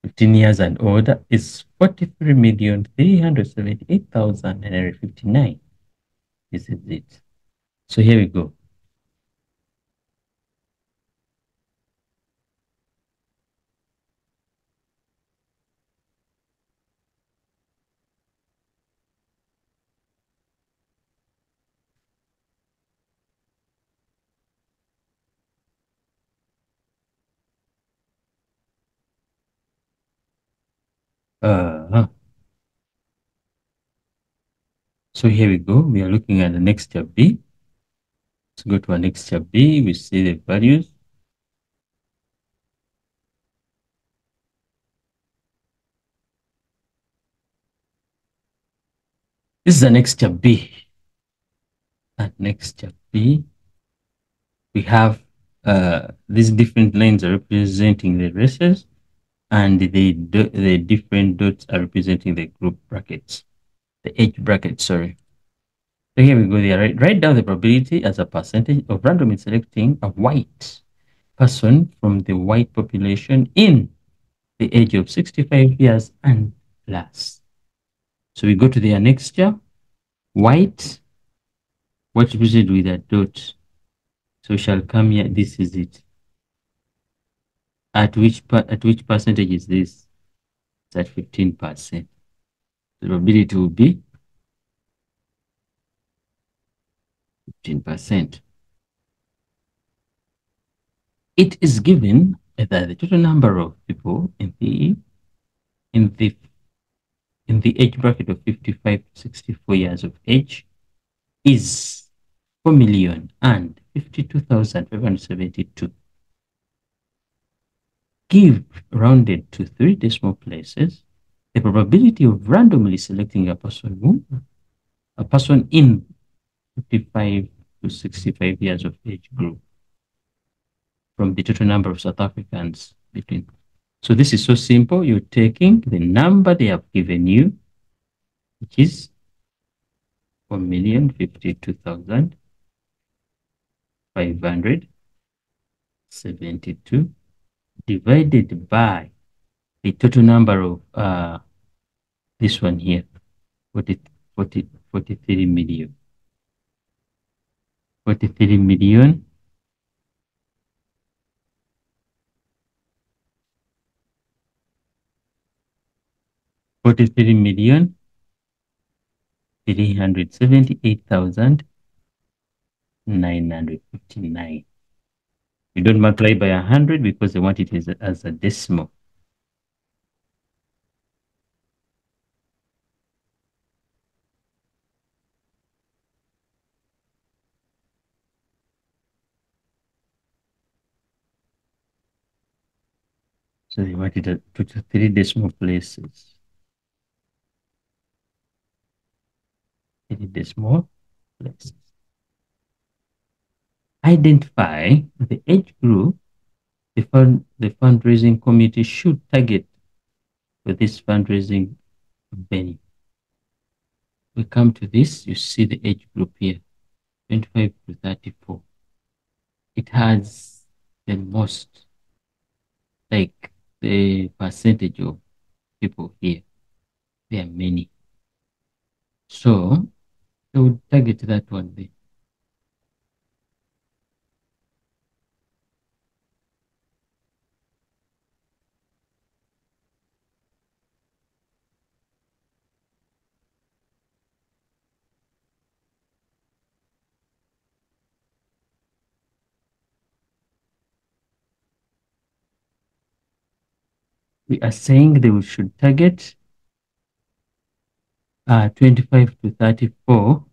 15 years and older is 43,378,959. This is it. So here we go. Uh, so here we go. We are looking at the next step B. Let's go to our next step B. We see the values. This is the next step B. At next step B, we have uh, these different lines are representing the races and the, the different dots are representing the group brackets, the age brackets, sorry. So here we go there. Write, write down the probability as a percentage of randomly selecting a white person from the white population in the age of 65 years and plus. So we go to the annexure, white, what represented with a dot. So shall come here, this is it. At which at which percentage is this? It's at 15%. The probability will be 15%. It is given that the total number of people in the in the in the age bracket of 55 to 64 years of age is 4 million and 52,572. Give rounded to three decimal places the probability of randomly selecting a person who, a person in 55 to 65 years of age group from the total number of South Africans between. So this is so simple. You're taking the number they have given you, which is 1,052,572 divided by the total number of uh, this one here, 40, 40, 43 million. 43 million Forty-three million three hundred seventy-eight thousand nine hundred fifty-nine. We don't multiply by a hundred because they want it as a, as a decimal. So they wanted to three decimal places. Three decimal places. Identify the age group the, fund, the fundraising committee should target for this fundraising venue. We come to this, you see the age group here, 25 to 34. It has the most, like the percentage of people here. There are many. So I would target that one there. Are saying they should target uh, 25 to 34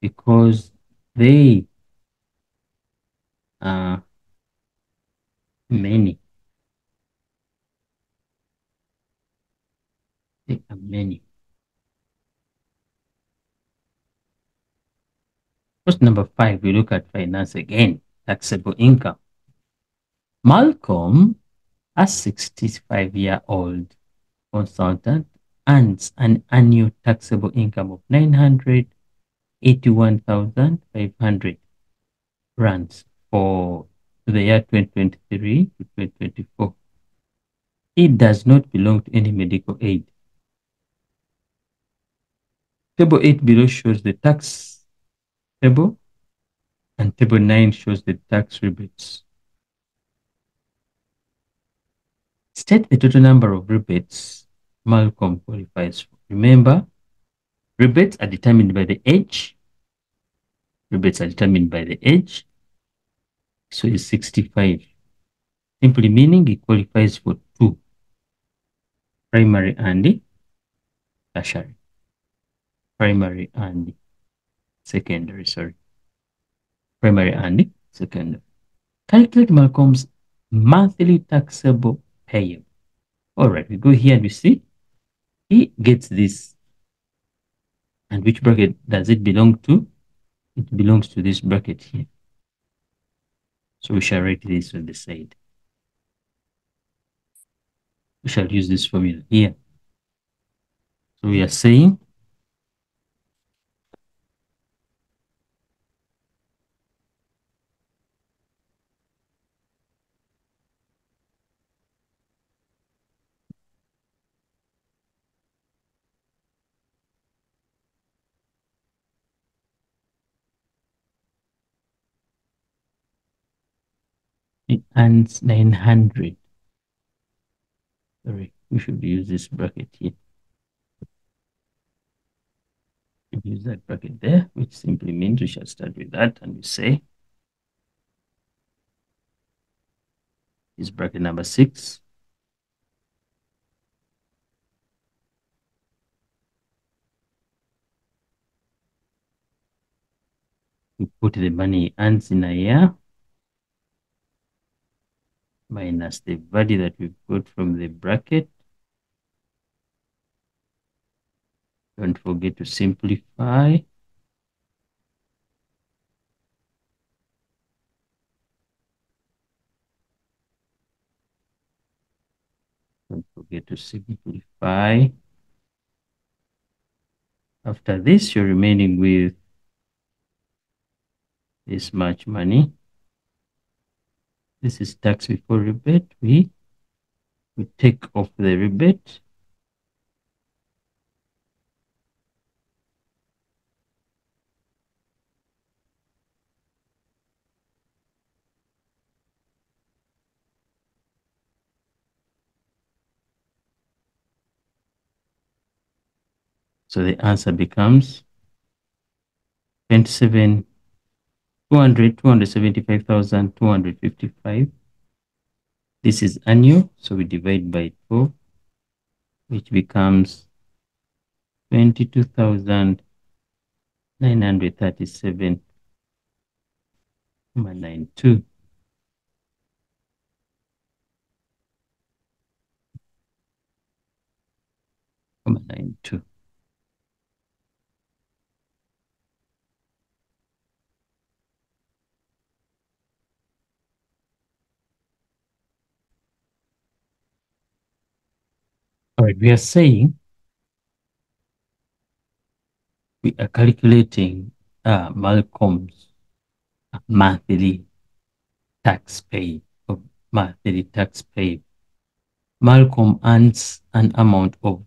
because they are many. They are many. Question number five, we look at finance again, taxable income. Malcolm a 65-year-old consultant earns an annual taxable income of 981,500 rands for the year 2023 to 2024. It does not belong to any medical aid. Table 8 below shows the tax table and table 9 shows the tax rebates. State the total number of rebates Malcolm qualifies for. Remember, rebates are determined by the age. Rebates are determined by the age. So it's 65. Simply meaning he qualifies for two. primary and tertiary. Primary and secondary, sorry. Primary and secondary. Calculate Malcolm's monthly taxable payable. All right, we go here and we see he gets this. And which bracket does it belong to? It belongs to this bracket here. So we shall write this on the side. We shall use this formula here. So we are saying it 900. Sorry, we should use this bracket here. Use that bracket there, which simply means we shall start with that and we say is bracket number six. We put the money earns in a year minus the value that we got from the bracket. Don't forget to simplify. Don't forget to simplify. After this, you're remaining with this much money. This is tax before rebate. We, we take off the rebate. So the answer becomes 27 200, 275,255. This is annual, so we divide by 12, which becomes 22,937.92. Comma nine two. Right, we are saying we are calculating uh, Malcolm's monthly tax pay of monthly tax pay. Malcolm earns an amount of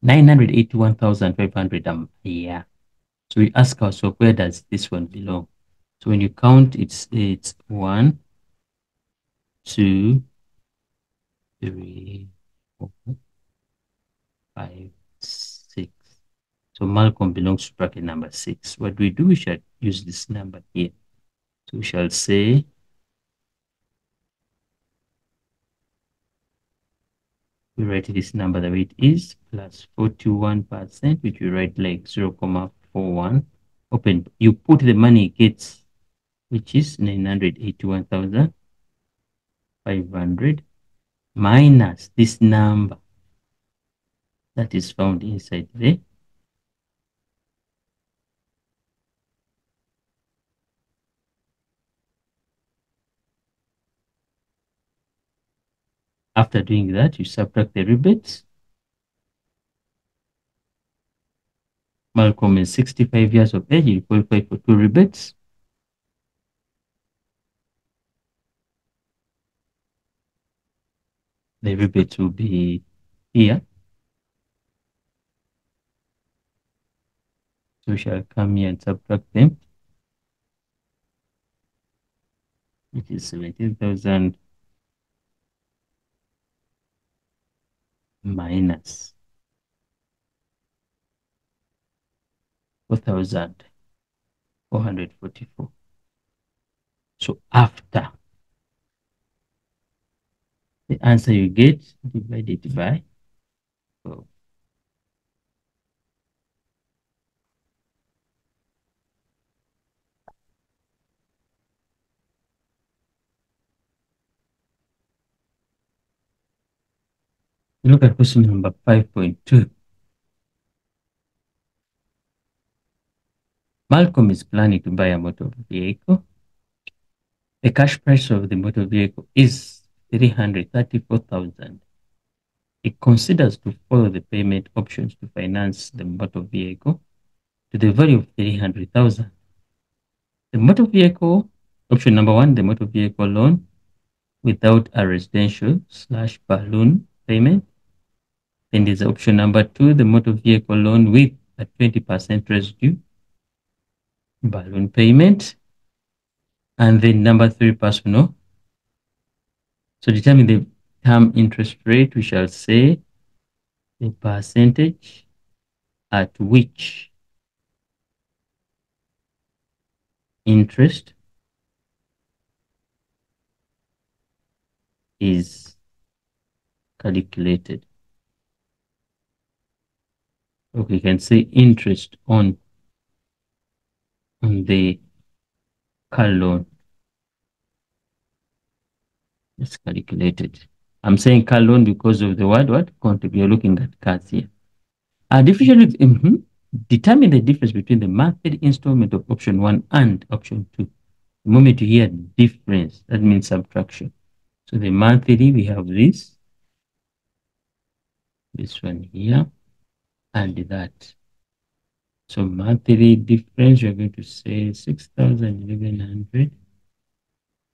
981,500 a year. So we ask ourselves, where does this one belong? So when you count, it's, it's one, two, three, four, five, six. So Malcolm belongs to bracket number six. What we do, we shall use this number here. So we shall say we write this number the way it is plus 41%, which we write like 0, 0.41. Open, you put the money gets, which is 981,500 minus this number that is found inside there. After doing that, you subtract the rebates. Malcolm is 65 years of age, you qualify for two rebates. The rebates will be here. We shall come here and subtract them. It is 17,000 minus 4,444. So after the answer you get divided by Look at question number 5.2. Malcolm is planning to buy a motor vehicle. The cash price of the motor vehicle is 334,000. He considers to follow the payment options to finance the motor vehicle to the value of 300,000. The motor vehicle, option number one, the motor vehicle loan without a residual slash balloon payment. Then there's option number two, the motor vehicle loan with a 20% residue balloon payment. And then number three, personal. So determine the term interest rate, we shall say the percentage at which interest is calculated. So we can say interest on, on the car loan is calculated. I'm saying car loan because of the word what? Contribute. You're looking at cars here. Uh, differential, mm -hmm. Determine the difference between the monthly installment of option one and option two. The moment you hear difference, that means subtraction. So the monthly, we have this, this one here, and that. So monthly difference, you're going to say 6,1100.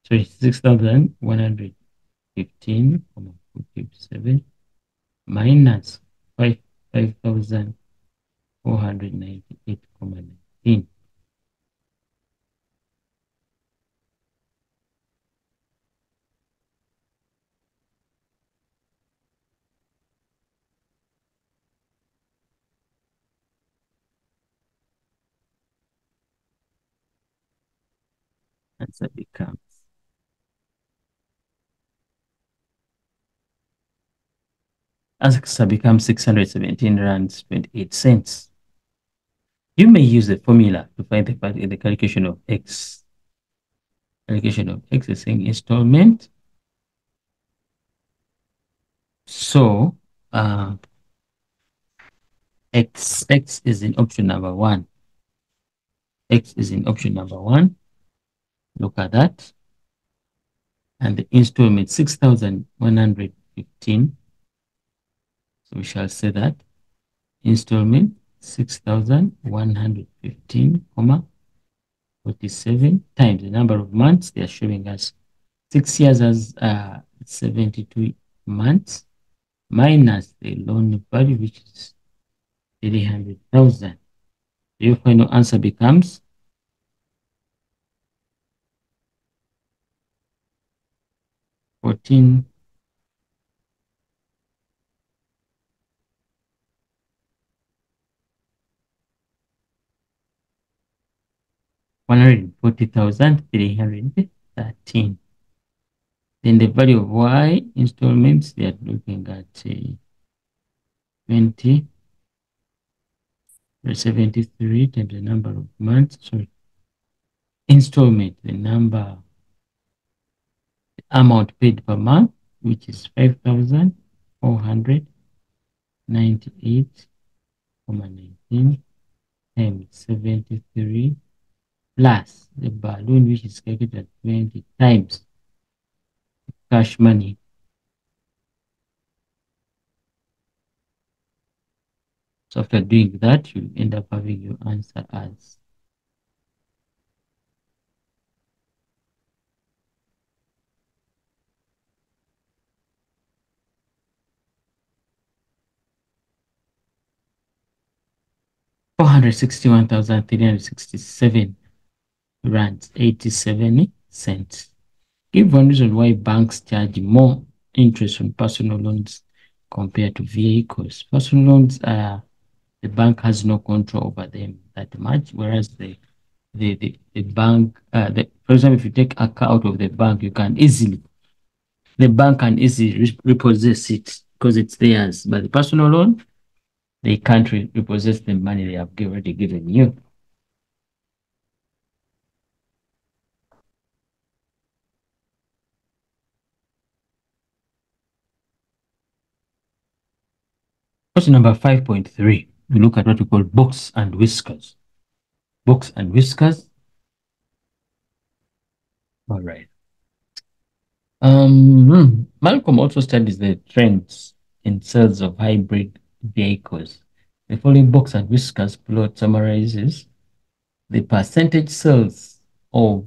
So 6,115, minus 5, Answer becomes answer becomes 617 rands 28 cents. You may use the formula to find the, part in the calculation of x. Calculation of x is saying installment. So uh, x x is in option number one. X is in option number one. Look at that. And the installment 6,115. So we shall say that installment 6,115, comma 47 times the number of months they are showing us six years as uh, 72 months minus the loan value which is 300,000. Your final answer becomes fourteen one hundred forty thousand three hundred thirteen. Then the value of y installments, they are looking at uh, 20 73 times the number of months, sorry, installment, the number, amount paid per month, which is 5,498,19 times 73 plus the balloon which is calculated at 20 times cash money. So after doing that, you end up having your answer as four hundred sixty-one thousand three hundred sixty-seven rands, 87 cents. Give one reason why banks charge more interest on personal loans compared to vehicles. Personal loans, uh, the bank has no control over them that much, whereas the the, the, the bank, uh, the, for example, if you take a car out of the bank, you can easily, the bank can easily repossess it because it's theirs. But the personal loan, they can't repossess the money they have already given you. Question number 5.3. We look at what we call box and whiskers. Box and whiskers. All right. Um, hmm, Malcolm also studies the trends in sales of hybrid vehicles. The following box and whiskers plot summarizes the percentage sales of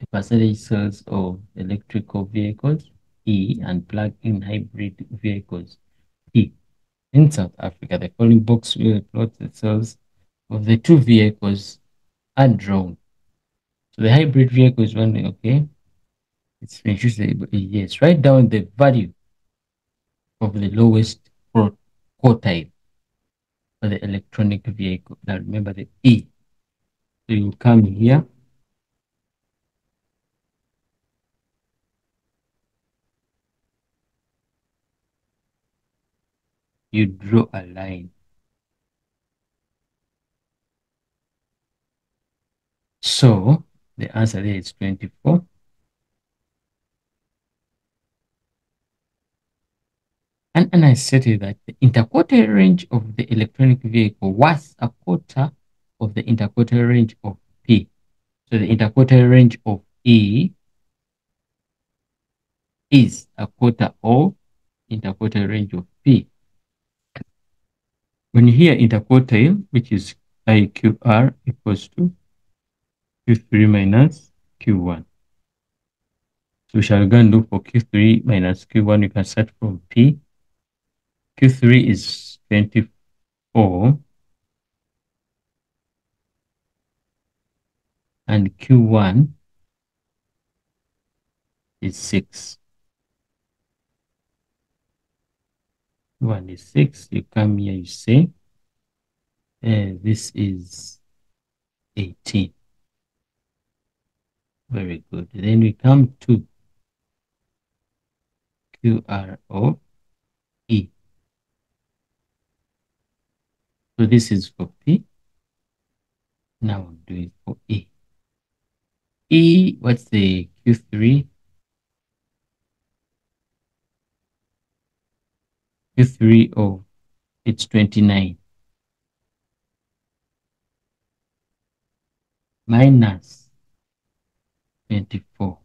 the percentage sales of electrical vehicles E and plug-in hybrid vehicles P. In South Africa, the following box will plot the sales of the two vehicles are drawn. So the hybrid vehicle is one, okay? It's yes. Write down the value of the lowest quartile for the electronic vehicle. Now remember the E. So you come here. You draw a line. So the answer there is 24. And, and I stated that the interquartile range of the electronic vehicle was a quarter of the interquartile range of P. So the interquartile range of E is a quarter of interquartile range of P. When you hear interquartile, which is IQR equals to Q3 minus Q1. So we shall go and look for Q3 minus Q1. You can start from P Q3 is 24 and Q1 is 6. One is 6. You come here, you say, uh, this is 18. Very good. Then we come to QRO E. So this is for P. Now I'm doing for E. E, what's the Q3? Q3 of it's 29 minus 24.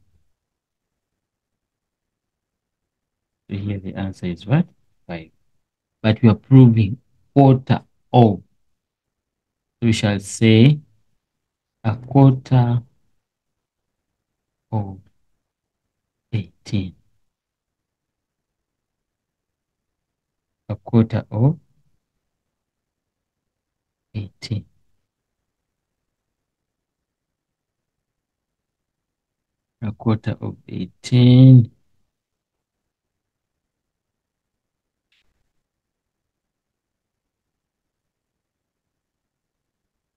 So here the answer is what? 5. But we are proving quarter of. We shall say a quarter of 18. A quarter of 18. A quarter of 18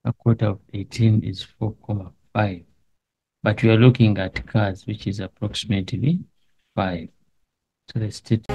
a quarter of 18 is 4.5 but we are looking at cars which is approximately 5 so let's state